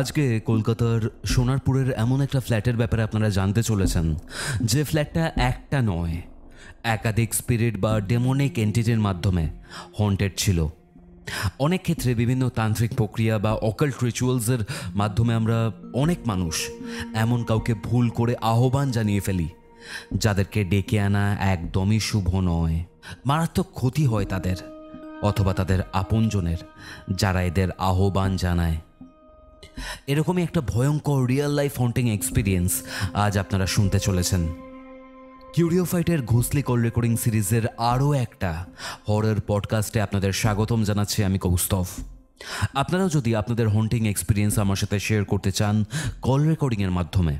আজকে কলকাতার সোনারপুরের এমন একটা ফ্ল্যাটের ব্যাপারে আপনারা জানতে চলেছেন, যে ফ্ল্যাটটা একটা নয়, একাধিক স্পিরিট বা ডেমোনিক এন্টিটির মাধ্যমে হন্টেড ছিল। অনেক ক্ষেত্রে বিভিন্ন তান্ত্রিক প্রক্রিয়া বা অকাল্ট রিচুয়ালসের মাধ্যমে আমরা অনেক মানুষ এমন কাউকে ভুল করে আহ্বান জানিয়ে ফেলি, যাদেরকে ডেকে আনা একদমই শুভ নয়, মারাত্মক ক্ষতি হয় তাদের, অথবা তাদের আপনজনের, যারা এদের আহ্বান জানায়। এরকমই একটা ভয়ঙ্কর রিয়েল লাইফ হন্টিং এক্সপিরিয়েন্স আজ আপনারা শুনতে চলেছেন। কিউরিওফাইটের ঘোষলি কল রেকর্ডিং সিরিজের আরও একটা হরর পডকাস্টে আপনাদের স্বাগতম জানাচ্ছি আমি কৌস্তভ আপনারাও যদি আপনাদের হন্টিং এক্সপিরিয়েন্স আমার সাথে শেয়ার করতে চান কল রেকর্ডিংয়ের মাধ্যমে,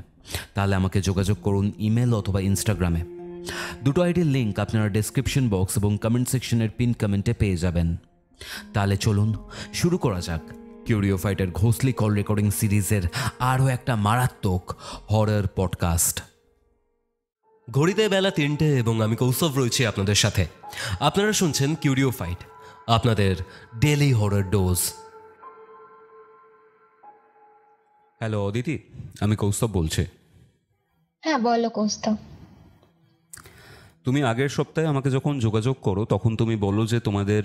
তাহলে আমাকে যোগাযোগ করুন ইমেল অথবা ইনস্টাগ্রামে দুটো আইডির লিঙ্ক আপনারা ডেসক্রিপশন বক্স এবং কমেন্ট সেকশনের পিন কমেন্টে পেয়ে যাবেন। তাহলে চলুন, শুরু করা যাক। কিউরিও ফাইটের ঘোষলি কল রেকর্ডিং সিরিজের আরও একটা মারাত্মক হরর পডকাস্ট ঘড়িতে বেলা তিনটে এবং আমি কৌস্তভ রয়েছি আপনাদের সাথে। আপনারা শুনছেন কিউরিও ফাইট আপনাদের daily horror dose hello Aditi আমি কৌস্তব বলছি। হ্যাঁ বলো কৌস্তব তুমি আগের সপ্তাহে আমাকে যখন যোগাযোগ করো তখন তুমি বলো যে তোমাদের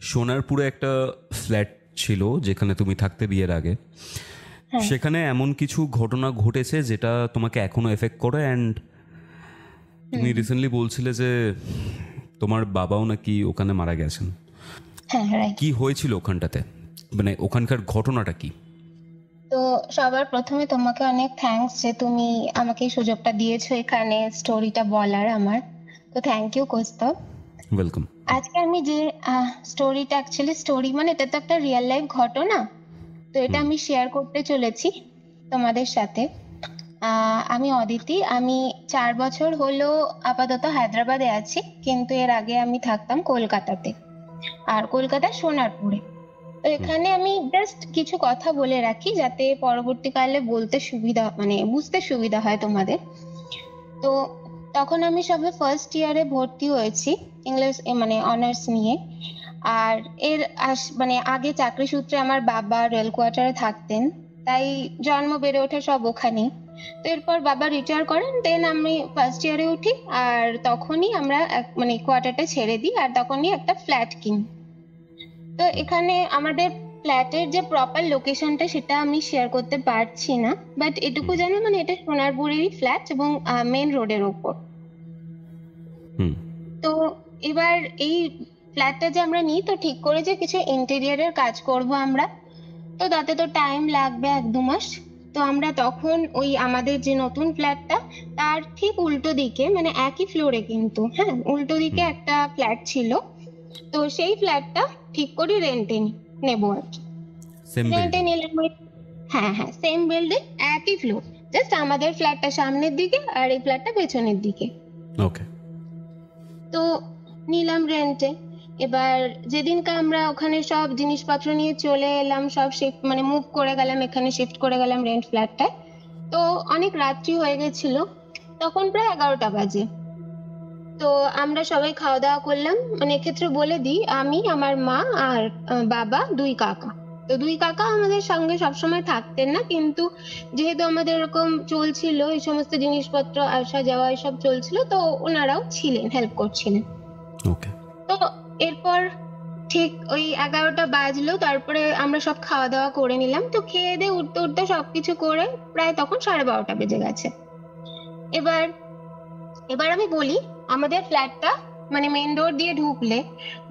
সোনারপুরে একটা ফ্ল্যাট ছিল যেখানে তুমি থাকতে বিয়ের আগে। সেখানে এমন কিছু ঘটনা ঘটেছে যেটা তোমাকে এখনও এফেক্ট করে অ্যান্ড তুমি রিসেন্টলি বলছিলে যে তোমার বাবাও নাকি ওখানে মারা গেছেন। হ্যাঁ কি হয়েছিল ওখানটাতে? মানে ওখানকার ঘটনাটা কি? তো সবার প্রথমে তোমাকে অনেক থ্যাঙ্কস যে তুমি আমাকে সুযোগটা দিয়েছ এখানে স্টোরিটা বলার আমার। তো থ্যাংক ইউ কৌস্তব। ওয়েলকাম আজকে আমি যে স্টোরিটা অ্যাকচুয়ালি স্টোরি মানে এটা তো একটা রিয়েল লাইফ ঘটনা। তো এটা আমি শেয়ার করতে চলেছি তোমাদের সাথে। আমি অদিতি আমি চার বছর হলো আপাতত হায়দ্রাবাদে আছি কিন্তু এর আগে আমি থাকতাম কলকাতাতে। আর কলকাতার সোনারপুরে। তো এখানে আমি জাস্ট কিছু কথা বলে রাখি যাতে পরবর্তীকালে বলতে সুবিধা মানে বুঝতে সুবিধা হয় তোমাদের। তো তখন আমি সবে ফার্স্ট ইয়ারে ভর্তি হয়েছি। ইংলিশ মানে অনার্স নিয়ে। আর এর আস- মানে আগে চাকরি সূত্রে আমার বাবা রেল কোয়ার্টারে থাকতেন। তাই জন্ম বেড়ে ওঠা সব ওখানেই তো এরপর বাবা রিটায়ার করেন দেন আমি ফার্স্ট ইয়ারে উঠি। আর তখনই আমরা এক- মানে কোয়ার্টারটা ছেড়ে দিই আর তখনই একটা ফ্ল্যাট কিনি। তো এখানে আমাদের ফ্ল্যাটের যে প্রপার লোকেশনটা সেটা আমি শেয়ার করতে পারছি না। বাট এটুকু জানি মানে এটা সোনারপুরেরই ফ্ল্যাট এবং মেন রোডের ওপর। তো এবার এই ফ্ল্যাটটা যে আমরা নিই তো ঠিক করে যে কিছু ইন্টেরিয়রের কাজ করব আমরা। তো তাতে তো টাইম লাগবে এক দু মাস। তো আমরা তখন ওই আমাদের যে নতুন ফ্ল্যাটটা তার ঠিক উল্টো দিকে মানে একই ফ্লোরে কিন্তু হ্যাঁ উল্টো দিকে একটা ফ্ল্যাট ছিল। তো সেই ফ্ল্যাটটা ঠিক করে রেন্টে নেব আর কি। রেন্টে নিলাম হ্যাঁ হ্যাঁ সেম বিল্ডিং একই ফ্লোর জাস্ট আমাদের ফ্ল্যাটটা সামনের দিকে আর এই ফ্ল্যাটটা পেছনের দিকে। ওকে তো নিলাম রেন্টে এবার যেদিনকে আমরা ওখানে সব জিনিসপত্র নিয়ে চলে এলাম, সব শিফট মানে মুভ করে গেলাম, এখানে শিফট করে গেলাম রেন্ট ফ্ল্যাটটায় তো অনেক রাত্রি হয়ে গেছিল, তখন প্রায় এগারোটা বাজে। তো আমরা সবাই খাওয়া দাওয়া করলাম। মানে এক্ষেত্রে বলে দিই, আমি, আমার মা আর বাবা, দুই কাকা। তো দুই কাকা আমাদের সঙ্গে সবসময় থাকতেন না, কিন্তু যেহেতু আমাদের এরকম চলছিল, এই সমস্ত জিনিসপত্র আসা যাওয়া এসব চলছিল, তো ওনারাও ছিলেন হেল্প করছিলেন। তো এরপর ঠিক ওই এগারোটা বাজলো, তারপরে আমরা সব খাওয়া দাওয়া করে নিলাম। তো খেয়ে দিয়ে উঠতে উঠতে সবকিছু করে প্রায় তখন সাড়ে বারোটা বেজে গেছে। এবার এবার আমি বলি, আমাদের ফ্ল্যাটটা মানে মেন ডোর দিয়ে ঢুকলে,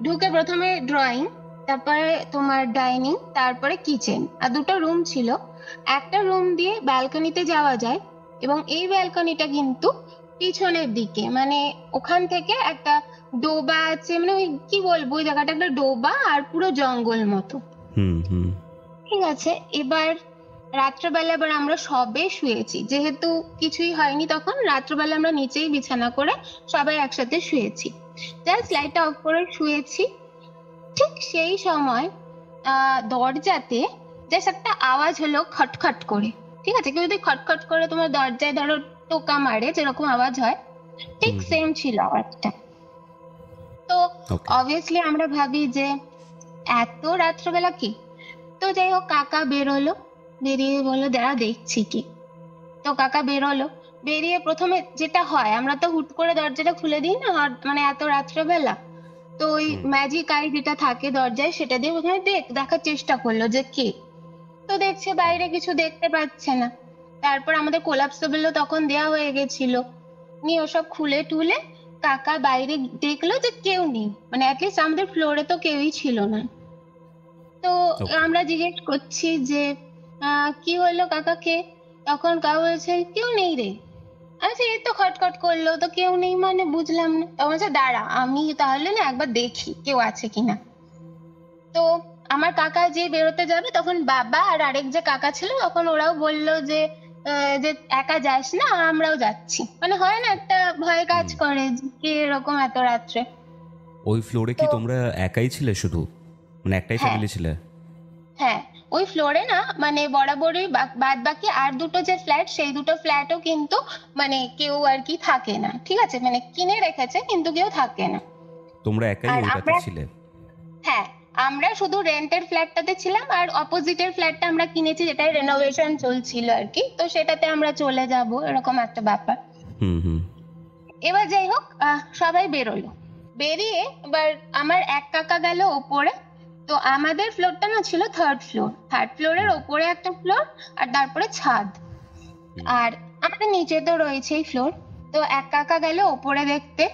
ঢুকে প্রথমে ড্রয়িং তারপরে তোমার ডাইনিং তারপরে কিচেন আর দুটো রুম ছিল। একটা রুম দিয়ে ব্যালকনিতে যাওয়া যায় এবং এই ব্যালকনিটা কিন্তু পিছনের দিকে মানে ওখান থেকে একটা ডোবা আছে মানে ওই কি বলব ওই জায়গাটা একটা ডোবা আর পুরো জঙ্গল মতো। ঠিক আছে এবার রাত্রেবেলা এবার আমরা সবে শুয়েছি। যেহেতু কিছুই হয়নি তখন রাত্রেবেলা আমরা নিচেই বিছানা করে সবাই একসাথে শুয়েছি। জাস্ট লাইটটা অফ করে শুয়েছি। ঠিক সেই সময় আহ, দরজাতে জাস্ট একটা আওয়াজ হলো খটখট করে। ঠিক আছে কেউ যদি খটখট করে তোমার দরজায় ধরো টোকা মারে যেরকম আওয়াজ হয় ঠিক সেম ছিল আওয়াজটা। তো অবভিয়াসলি আমরা ভাবি যে এত রাত্রবেলা কি? তো যাই হোক কাকা বেরোলো বেরিয়ে বলল দাঁড়া দেখছি কি। তো কাকা বেরোলো বেরিয়ে প্রথমে যেটা হয় আমরা তো হুট করে দরজাটা খুলে দিই না মানে এত রাত্রেবেলা। তো ওই। ম্যাজিক আই যেটা থাকে দরজায় সেটা দিয়ে প্রথমে দেখ দেখার চেষ্টা করল যে কে। তো দেখছে বাইরে কিছু দেখতে পাচ্ছে না। তারপর আমাদের কোলাপসেবলও তখন দেয়া হয়ে গেছিল। নিয়ে ওসব খুলে টুলে কাকা বাইরে দেখল যে কেউ নেই। মানে অ্যাটলিস্ট আমাদের ফ্লোরে তো কেউই ছিল না। তো আমরা জিজ্ঞেস করছি যে কি হলো কাকাকে? তখন কাউ বলছে কেউ নেই রে। আচ্ছা এই তো খটখট করল তো কেউ নেই মানে বুঝলাম না। তখন বলছে দাঁড়া আমি তাহলে না একবার দেখি কেউ আছে কিনা তো আমার কাকা যে বেরোতে যাবে তখন বাবা আর আরেক যে কাকা ছিল তখন ওরাও বলল যে যে একা যাস না আমরাও যাচ্ছি। মানে হয় না একটা ভয় কাজ করে কে এরকম এত রাত্রে। ওই ফ্লোরে কি তোমরা একাই ছিলে শুধু? মানে একটাই। ফ্যামিলি ছিলে? হ্যাঁ ওই ফ্লোরে না মানে বরাবরই বাদ বাকি আর দুটো যে ফ্ল্যাট সেই দুটো ফ্ল্যাটও কিন্তু মানে কেউ আর কি থাকে না ঠিক আছে? মানে কিনে রেখেছে কিন্তু কেউ থাকে না। তোমরা একাই ওইটাতে ছিলে? হ্যাঁ আমরা শুধু রেন্টের ফ্ল্যাটটাতে ছিলাম আর অপোজিটের ফ্ল্যাটটা আমরা কিনেছি যেটাই রেনোভেশন চলছিল আর কি। তো সেটাতে আমরা চলে যাব এরকম একটা ব্যাপার। এবার যাই হোক আহ, সবাই বেরোলো। বেরিয়ে এবার আমার এক কাকা গেল ওপরে। তো আমাদের ফ্লোরটা না ছিল থার্ড ফ্লোর থার্ড ফ্লোরের ওপরে একটা ফ্লোর আর তারপরে ছাদ। আর আমাদের নিচে তো রয়েছেই ফ্লোর তো এক কাকা গেল ওপরে দেখতে।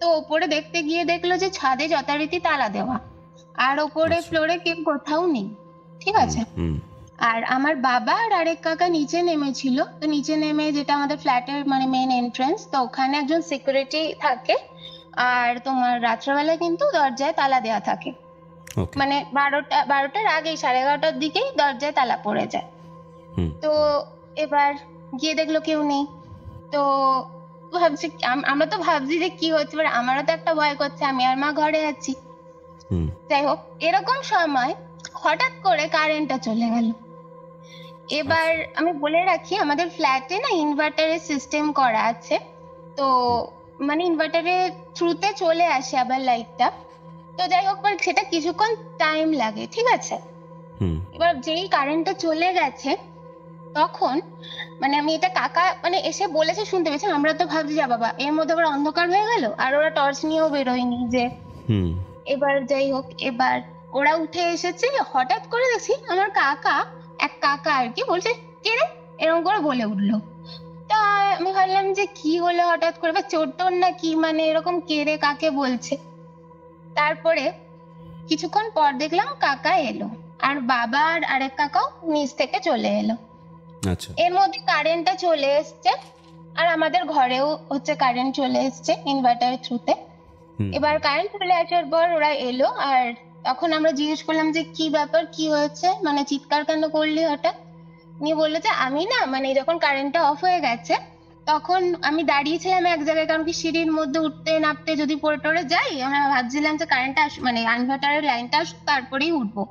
তো ওপরে দেখতে গিয়ে দেখল যে ছাদে যথারীতি তালা দেওয়া। আর ওপরে আচ্ছা। ফ্লোরে কেউ কোথাও নেই। ঠিক আছে? আর আমার বাবা আর আরেক কাকা নিচে নেমেছিল। তো নিচে নেমে যেটা আমাদের ফ্ল্যাটের মানে মেন এন্ট্রান্স তো ওখানে একজন সিকিউরিটি থাকে। আর তোমার রাত্রেবেলা কিন্তু দরজায় তালা দেওয়া থাকে। মানে বারোটা বারোটার আগেই সাড়ে এগারোটার দিকেই দরজায় তালা পড়ে যায়। তো এবার গিয়ে দেখল কেউ নেই। তো ভাবছি আমরা তো ভাবছি যে কি হচ্ছে এবার আমারও তো একটা ভয় করছে আমি আর মা ঘরে আছি। যাই হোক এরকম সময় হঠাৎ করে কারেন্টটা চলে গেল। এবার আমি বলে রাখি আমাদের ফ্ল্যাটে না ইনভার্টারের সিস্টেম করা আছে। তো মানে ইনভার্টারের থ্রুতে চলে আসে আবার লাইটটা তো যাই হোক সেটা কিছুক্ষণ টাইম লাগে ঠিক আছে? এবার যেই কারেন্টটা চলে গেছে তখন মানে আমি এটা কাকা মানে এসে বলেছে শুনতে পেয়েছি? আমরা তো ভাবছি যা বাবা এর মধ্যে আবার অন্ধকার হয়ে গেল? আর ওরা টর্চ নিয়েও বেরোয়নি যে এবার যাই হোক এবার ওরা উঠে এসেছে হঠাৎ করে দেখছি আমার কাকা এক কাকা আর কি বলছে কে রে? এরকম করে বলে উঠল। তা আমি ভাবলাম যে কি হলো হঠাৎ করে বা চোর টোর না কি মানে এরকম কে রে কাকে বলছে? তারপরে কিছুক্ষণ পর দেখলাম কাকা এলো আর বাবা আর আরেক কাকাও নিচ থেকে চলে এলো। আচ্ছা। এর মধ্যে কারেন্টটা চলে এসছে আর আমাদের ঘরেও হচ্ছে কারেন্ট চলে এসছে ইনভার্টারের থ্রুতে এবার কারেন্ট চলে আসার পর ওরা এলো, আর তখন আমরা জিজ্ঞেস করলাম যে, কি ব্যাপার? কি হয়েছে? মানে চিৎকার কেন করলি হঠাৎ? নিয়ে বলল যে, আমি না মানে যখন কারেন্টটা অফ হয়ে গেছে, তখন আমি দাঁড়িয়েছিলাম এক জায়গায়, কারণ কি সিঁড়ির মধ্যে উঠতে নামতে যদি পড়ে টরে যাই, আমরা ভাবছিলাম যে কারেন্টটা আস মানে ইনভার্টারের লাইনটা আসুক, তারপরেই উঠবো।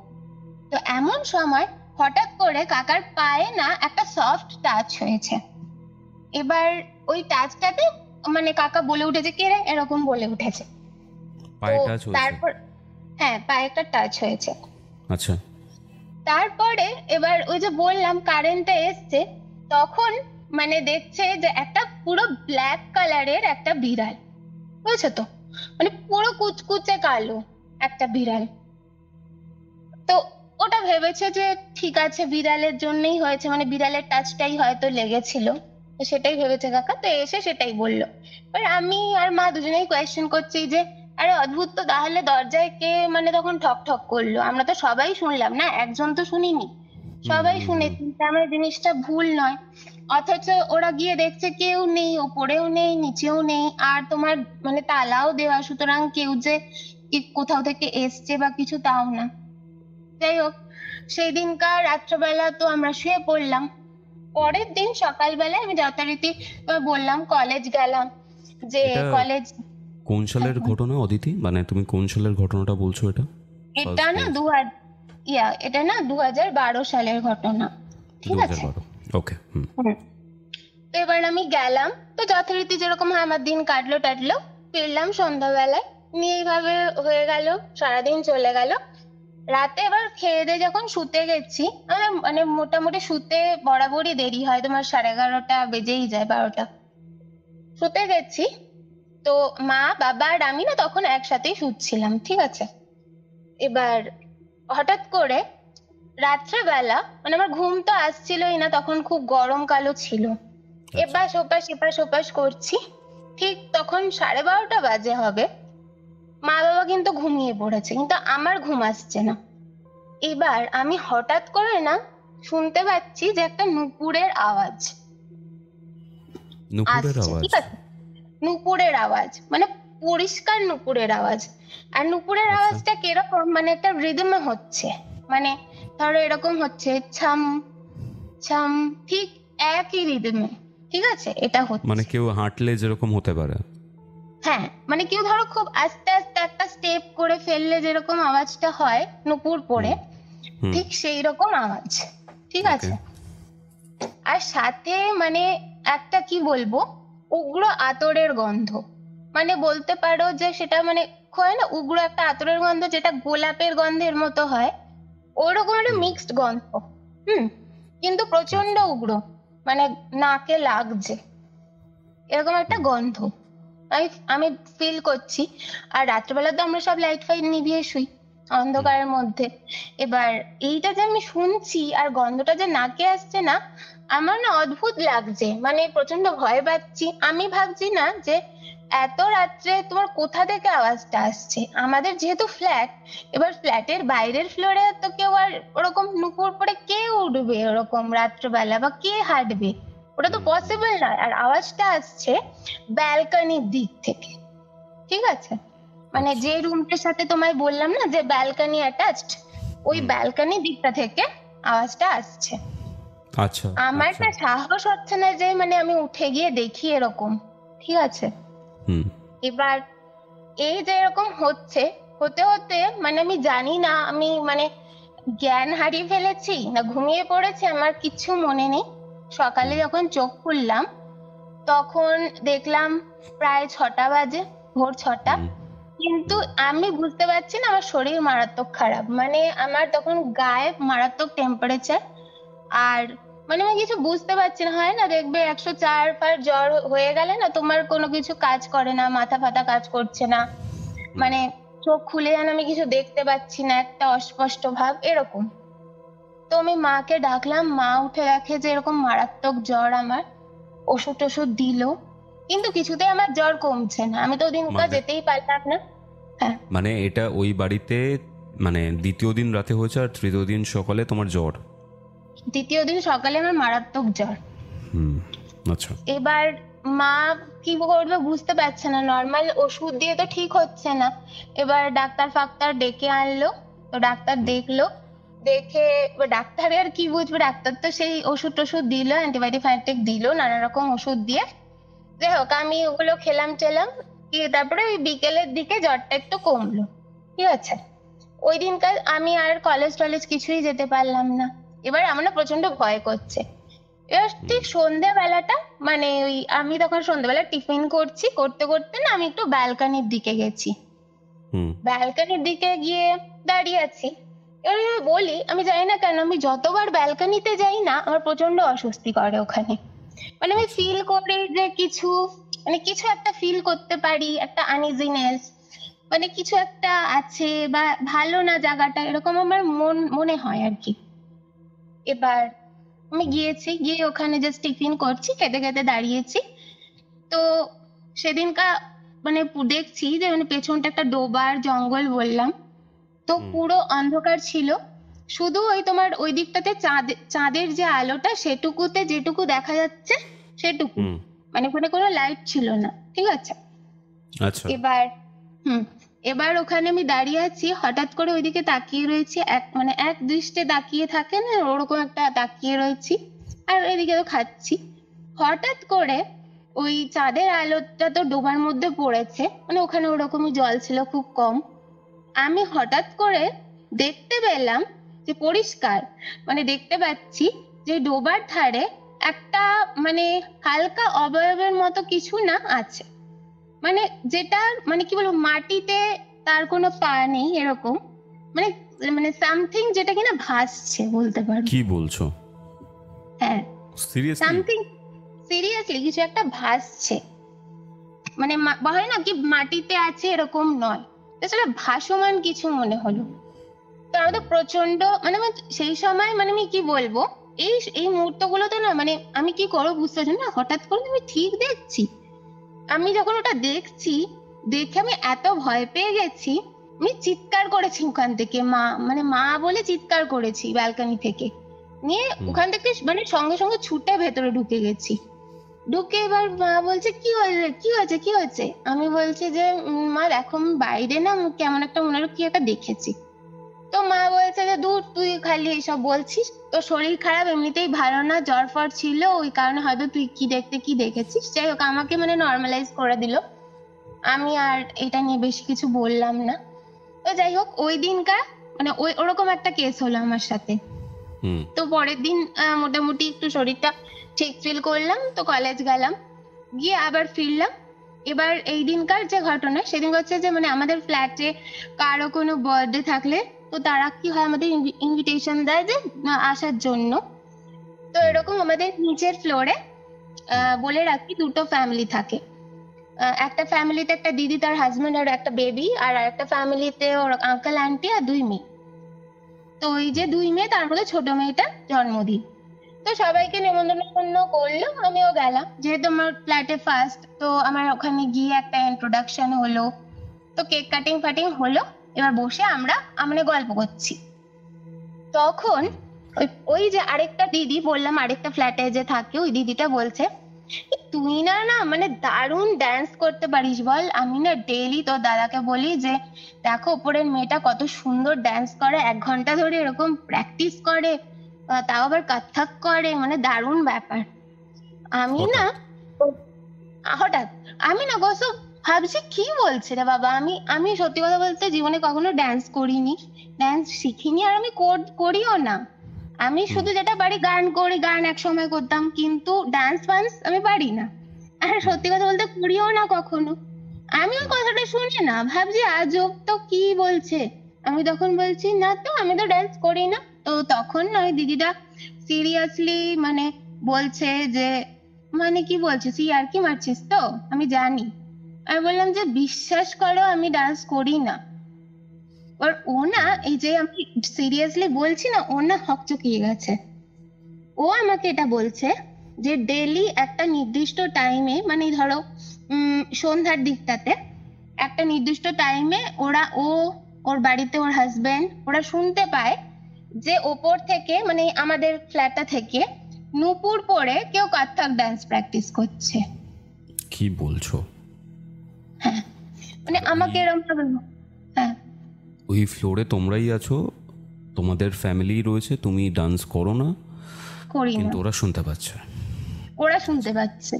তো এমন সময় হঠাৎ করে কাকার পায়ে না একটা সফট টাচ হয়েছে। এবার ওই টাচটাতে মানে কাকা বলে উঠেছে, কে রে? এরকম বলে উঠেছে। পায়ে টাচ হয়েছে? তারপর হ্যাঁ পায়ে একটা টাচ হয়েছে। আচ্ছা। তারপরে এবার ওই যে বললাম কারেন্টটা এসছে তখন মানে দেখছে যে একটা পুরো ব্ল্যাক কালারের একটা বিড়াল। বুঝছ তো? মানে পুরো কুচকুচে কালো একটা বিড়াল। তো ওটা ভেবেছে যে ঠিক আছে বিড়ালের জন্যই হয়েছে মানে বিড়ালের টাচটাই হয়তো লেগেছিল। সেটাই ভেবেছে কাকা তো এসে সেটাই বলল। এবার আমি আর মা দুজনেই কোয়েশ্চেন করছি যে আরে অদ্ভুত তো তাহলে দরজায় কে মানে তখন ঠক ঠক করল? আমরা তো সবাই শুনলাম না? একজন তো শুনিনি। সবাই শুনেছি তার মানে জিনিসটা ভুল নয়। অথচ ওরা গিয়ে দেখছে কেউ নেই ওপরেও নেই নিচেও নেই আর তোমার মানে তালাও দেওয়া। সুতরাং কেউ যে কি কোথাও থেকে এসছে বা কিছু তাও না। যাই হোক সেই দিনকার রাত্রবেলা তো আমরা শুয়ে পড়লাম। পরের দিন সকালবেলায় আমি যথারীতি বললাম কলেজ গেলাম। যে কলেজ কোন সালের ঘটনা অদিতি? মানে তুমি কোন সালের ঘটনাটা বলছো এটা? এটা না দু ইয়া এটা না দু হাজার বারো সালের ঘটনা। ঠিক আছে? ওকে হুম। তো এবার আমি গেলাম। তো যথারীতি যেরকম হয় আমার দিন কাটলো টাটলো। ফিরলাম সন্ধ্যাবেলায়। নিয়ে এইভাবে হয়ে গেল সারাদিন চলে গেল। রাতে এবার খেয়ে দিয়ে যখন শুতে গেছি আমার মানে মোটামুটি শুতে বরাবরই দেরি হয়। তোমার সাড়ে এগারোটা বেজেই যায় বারোটা। শুতে গেছি। তো মা বাবা আর আমি না তখন একসাথেই শুচ্ছিলাম ঠিক আছে? এবার হঠাৎ করে রাত্রেবেলা মানে আমার ঘুম তো আসছিলই না তখন খুব গরম গরমকালও ছিল। এপাশ ওপাশ এপাশ ওপাশ করছি। ঠিক তখন সাড়ে বারোটা বাজে হবে। মা বাবা কিন্তু ঘুমিয়ে পড়েছে কিন্তু আমার ঘুম আসছে না। এবার আমি হঠাৎ করে না শুনতে পাচ্ছি যে একটা নুপুরের আওয়াজ। নুপুরের আসছে আওয়াজ? ঠিক আছে? নুপুরের আওয়াজ মানে পরিষ্কার নুপুরের আওয়াজ। আর নুপুরের আচ্ছা। আওয়াজটা কীরকম মানে একটা রিদমে হচ্ছে। মানে ধরো এরকম হচ্ছে ছাম ছাম ঠিক একই রিদমে ঠিক আছে? এটা হচ্ছে। মানে কেউ হাঁটলে যেরকম হতে পারে। হ্যাঁ মানে কেউ ধরো খুব আস্তে আস্তে একটা স্টেপ করে ফেললে যেরকম আওয়াজটা হয় নুপুর পরে ঠিক সেই রকম আওয়াজ ঠিক আছে? আর সাথে মানে একটা কি বলব উগ্র আতরের গন্ধ। মানে বলতে পারো যে সেটা মানে হয় না উগ্র একটা আতরের গন্ধ যেটা গোলাপের গন্ধের মতো হয়। ওরকম একটা মিক্সড গন্ধ। হুম। কিন্তু প্রচণ্ড উগ্র। মানে নাকে লাগছে। এরকম একটা গন্ধ। আমি আমি ফিল করছি। আর রাত্রেবেলা তো আমরা সব লাইট ফাইট নিভিয়ে শুই অন্ধকারের মধ্যে। এবার এইটা যে আমি শুনছি আর গন্ধটা যে নাকে আসছে না আমার না অদ্ভুত লাগছে। মানে প্রচণ্ড ভয় পাচ্ছি। আমি ভাবছি না যে এত রাত্রে তোমার কোথা থেকে আওয়াজটা আসছে? আমাদের যেহেতু ফ্ল্যাট এবার ফ্ল্যাটের বাইরের ফ্লোরে তো কেউ আর ওরকম নুপুর পরে কে উঠবে ওরকম রাত্রবেলা? বা কে হাঁটবে? ওটা তো পসিবল নয় আর আওয়াজটা আসছে ব্যালকনির দিক থেকে। ঠিক আছে? মানে যে রুমটার সাথে তোমায় বললাম না যে ব্যালকনি অ্যাটাচড ওই। ব্যালকনি দিকটা থেকে আওয়াজটা আসছে। আচ্ছা আমার আচ্ছা। না সাহস হচ্ছে না যে মানে আমি উঠে গিয়ে দেখি এরকম ঠিক আছে? হুম। এবার এই যে এরকম হচ্ছে হতে হতে মানে আমি জানি না আমি মানে জ্ঞান হারিয়ে ফেলেছি না ঘুমিয়ে পড়েছি আমার কিচ্ছু মনে নেই। সকালে যখন চোখ খুললাম তখন দেখলাম প্রায় ছটা বাজে ভোর ছটা। কিন্তু আমি বুঝতে পারছি না আমার শরীর মারাত্মক খারাপ। মানে আমার তখন গায়ে মারাত্মক টেম্পারেচার আর মানে আমি কিছু বুঝতে পারছি না হয় না দেখবে একশো চার পার জ্বর হয়ে গেলে না তোমার কোনো কিছু কাজ করে না মাথা ফাতা কাজ করছে না। মানে চোখ খুলে যেন আমি কিছু দেখতে পাচ্ছি না একটা অস্পষ্ট ভাব এরকম। তো আমি মাকে ডাকলাম মা উঠে দেখে যে এরকম মারাত্মক জ্বর আমার ওষুধ টষুধ দিল। কিন্তু কিছুতেই আমার জ্বর কমছে না। আমি তো ওদিন মানে- যেতেই পারলাম না। মানে এটা ওই বাড়িতে মানে দ্বিতীয় দিন রাতে হয়েছে আর তৃতীয় দিন সকালে তোমার জ্বর? দ্বিতীয় দিন সকালে আমার মারাত্মক জ্বর। আচ্ছা। এবার মা কি করবে বুঝতে পারছে না। নর্মাল ওষুধ দিয়ে তো ঠিক হচ্ছে না। এবার ডাক্তার ফাক্তার ডেকে আনলো তো ডাক্তার দেখল দেখে ডাক্তার আর কি বুঝবে? ডাক্তার তো সেই ওষুধ টষুধ দিল অ্যান্টিবায়োটিক ফাইটিক দিল নানা রকম ওষুধ দিয়ে। যাই হোক আমি ওগুলো খেলাম টেলাম তারপরে ওই বিকেলের দিকে জ্বরটা একটু কমলো। ঠিক আছে? ওই দিনকার আমি আর কলেজ টলেজ কিছুই যেতে পারলাম না। এবার আমার না প্রচণ্ড ভয় করছে। এবার ঠিক সন্ধ্যেবেলাটা মানে ওই আমি তখন সন্ধ্যেবেলা টিফিন করছি করতে করতে না আমি একটু ব্যালকনির দিকে গেছি। ব্যালকনির দিকে গিয়ে দাঁড়িয়ে আছি। এবার আমি বলি আমি জানি না কেন আমি যতবার ব্যালকনিতে যাই না আমার প্রচণ্ড অস্বস্তি করে ওখানে। মানে আমি ফিল করি যে কিছু মানে কিছু একটা ফিল করতে পারি একটা আনইজিনেস মানে কিছু একটা আছে বা ভালো না জায়গাটা এরকম আমার মন মনে হয় আর কি। এবার আমি গিয়েছি গিয়ে ওখানে জাস্ট টিফিন করছি খেতে খেতে দাঁড়িয়েছি। তো সেদিনকা মানে দেখছি যে মানে পেছনটা একটা ডোবার জঙ্গল বললাম। তো পুরো অন্ধকার ছিল। শুধু ওই তোমার ওই দিকটাতে চাঁদ চাঁদের যে আলোটা সেটুকুতে যেটুকু দেখা যাচ্ছে সেটুকু। মানে ওখানে কোনো লাইট ছিল না ঠিক আছে? আচ্ছা। এবার হুম। এবার ওখানে আমি দাঁড়িয়ে আছি, হঠাৎ করে ওইদিকে তাকিয়ে রয়েছি, এক মানে এক দৃষ্টে তাকিয়ে থাকে না, ওরকম একটা তাকিয়ে রয়েছি, আর এদিকে তো খাচ্ছি। হঠাৎ করে ওই চাঁদের আলোটা তো ডোবার মধ্যে পড়েছে মানে ওখানে ওরকমই জল ছিল খুব কম। আমি হঠাৎ করে দেখতে পেলাম যে পরিষ্কার মানে দেখতে পাচ্ছি যে ডোবার ধারে একটা মানে হালকা অবয়বের মতো কিছু না আছে। মানে যেটা মানে কি বলব মাটিতে তার কোনো পা নেই এরকম মানে মানে সামথিং যেটা কিনা ভাসছে বলতে পারো। কি বলছো? হ্যাঁ। সিরিয়াসলি সামথিং সিরিয়াসলি কিছু একটা ভাসছে। মানে হয় না কি মাটিতে আছে এরকম নয়। আসলে ভাসমান কিছু মনে হলো। তো আমাদের প্রচণ্ড মানে সেই সময় মানে আমি কি বলব এই এই মুহূর্তগুলোতে না মানে আমি কি করব বুঝতে পারছি না। হঠাৎ করে আমি ঠিক দেখছি। আমি যখন ওটা দেখছি দেখে আমি এত ভয় পেয়ে গেছি। আমি চিৎকার করেছি ওখান থেকে মা মানে মা বলে চিৎকার করেছি ব্যালকনি থেকে। নিয়ে ওখান থেকে মানে সঙ্গে সঙ্গে ছুটে ভেতরে ঢুকে গেছি। ঢুকে এবার মা বলছে কি হয়েছে? কি হয়েছে? কি হয়েছে? আমি বলছি যে মা দেখো আমি বাইরে না কেমন একটা মনে হলো কি একটা দেখেছি। তো মা বলছে যে দূর তুই খালি এইসব বলছিস? তোর শরীর খারাপ এমনিতেই ভালো না জ্বর ফর ছিল ওই কারণে হয়তো তুই কি দেখতে কি দেখেছিস? যাই হোক আমাকে মানে নর্মালাইজ করে দিল। আমি আর এটা নিয়ে বেশি কিছু বললাম না। তো যাই হোক ওই দিনকার মানে ওই ওরকম একটা কেস হলো আমার সাথে। তো পরের দিন মোটামুটি একটু শরীরটা ঠিক ফিল করলাম তো কলেজ গেলাম। গিয়ে আবার ফিরলাম। এবার এই দিনকার যে ঘটনা সেদিন হচ্ছে যে মানে আমাদের ফ্ল্যাটে কারও কোনো বার্থডে থাকলে তো তারা কি হয় আমাদের ইনভিটেশন দেয় যে আসার জন্য। তো এরকম আমাদের নিচের ফ্লোরে বলে রাখি দুটো ফ্যামিলি থাকে। একটা ফ্যামিলিতে একটা দিদি, তার হাজবেন্ড আর একটা বেবি আর একটা ফ্যামিলিতে ওর আঙ্কেল আন্টি আর দুই মেয়ে। তো ওই যে দুই মেয়ে, তার মধ্যে ছোট মেয়েটার জন্মদিন তো সবাইকে নেমন্তন্ন করল, আমিও গেলাম। যেহেতু আমার ফ্ল্যাটে ফার্স্ট তো আমার ওখানে গিয়ে একটা ইন্ট্রোডাকশন হলো। তো কেক কাটিং ফাটিং হলো। এবার বসে আমরা আমরা গল্প করছি। তখন ওই- যে আরেকটা দিদি বললাম আরেকটা ফ্ল্যাটে যে থাকে ওই দিদিটা বলছে তুই না না মানে দারুণ ড্যান্স করতে পারিস বল। আমি না ডেইলি তোর দাদাকে বলি যে দেখো ওপরের মেয়েটা কত সুন্দর ড্যান্স করে এক ঘণ্টা ধরে এরকম প্র্যাকটিস করে তাও আবার কত্থক করে মানে দারুণ ব্যাপার। আমি না হঠাৎ আমি না বস ভাবছি কি বলছে রে বাবা? আমি আমি সত্যি কথা বলতে জীবনে কখনো ড্যান্স করিনি। ড্যান্স শিখিনি আর আমি কর- করিও না। আমি শুধু যেটা পারি গান করি গান এক সময় করতাম কিন্তু ডান্স ফান্স আমি পারি না। আর সত্যি কথা বলতে করিও না কখনো। আমি ওই কথাটা শুনি না। ভাবছি আজব তো কি বলছে? আমি তখন বলছি না তো আমি তো ডান্স করি না। তো তখন ওই দিদিটা সিরিয়াসলি মানে বলছে যে মানে কি বলছিস তুই আর কি মারছিস তো? আমি জানি। আমি বললাম যে, বিশ্বাস করো, আমি ডান্স করি না। আর ও না, এই যে আমি সিরিয়াসলি বলছি না, ও না হকচকিয়ে গেছে। ও আমাকে এটা বলছে যে ডেলি একটা নির্দিষ্ট টাইমে মানে ধরো সন্ধ্যার দিকটাতে, একটা নির্দিষ্ট টাইমে ওরা, ও, ওর বাড়িতে ওর হাজবেন্ড ওরা শুনতে পায় যে, ওপর থেকে মানে আমাদের ফ্ল্যাটটা থেকে, নুপুর পরে কেউ কত্থক ডান্স প্র্যাকটিস করছে। কি বলছো? মানে আমাকে এরকম ভাবে হ্যাঁ। ওই ফ্লোরে তোমরাই আছো তোমাদের ফ্যামিলি রয়েছে তুমি ডান্স করো না করি না। কিন্তু ওরা শুনতে পাচ্ছে। ওরা শুনতে পাচ্ছে।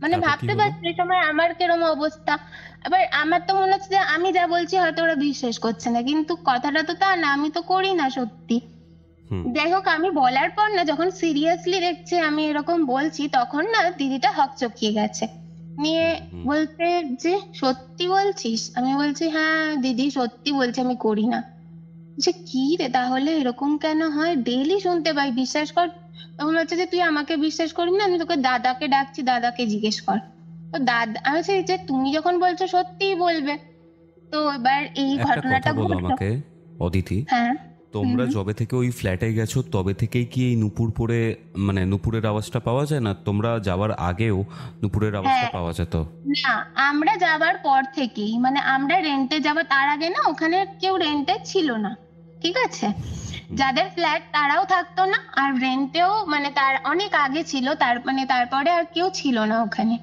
মানে ভাবতে পারছি এই সময় আমার কিরম অবস্থা। এবার আমার তো মনে হচ্ছে যে আমি যা বলছি হয়তো ওরা বিশ্বাস করছে না কিন্তু কথাটা তো তা না আমি তো করি না সত্যি। যাই হোক আমি বলার পর না যখন সিরিয়াসলি দেখছে আমি এরকম বলছি তখন না দিদিটা হকচকিয়ে গেছে। নিয়ে। বলতে যে সত্যি বলছিস? আমি বলছি হ্যাঁ দিদি সত্যি বলছি আমি করি না। যে কি রে তাহলে এরকম কেন হয়? ডেইলি শুনতে পাই বিশ্বাস কর। তখন বলছে যে তুই আমাকে বিশ্বাস করবি না আমি তোকে দাদাকে ডাকছি দাদাকে জিজ্ঞেস কর। তো দাদা আমি বলছি যে তুমি যখন বলছো সত্যিই বলবে। তো এবার এই ঘটনাটা বলো আমাকে অদিতি। হ্যাঁ? তোমরা। যবে থেকে ওই ফ্ল্যাটে গেছো তবে থেকেই কি এই নুপুর পরে মানে নুপুরের আওয়াজটা পাওয়া যায় না? তোমরা যাওয়ার আগেও নুপুরের আওয়াজটা হ্যাঁ। পাওয়া যেত? না আমরা যাবার পর থেকেই মানে আমরা রেন্টে যাবার তার আগে না ওখানে কেউ রেন্টে ছিল না ঠিক আছে? যাদের ফ্ল্যাট তারাও থাকতো না আর রেন্টেও মানে তার অনেক আগে ছিল তার মানে তারপরে আর কেউ ছিল না ওখানে।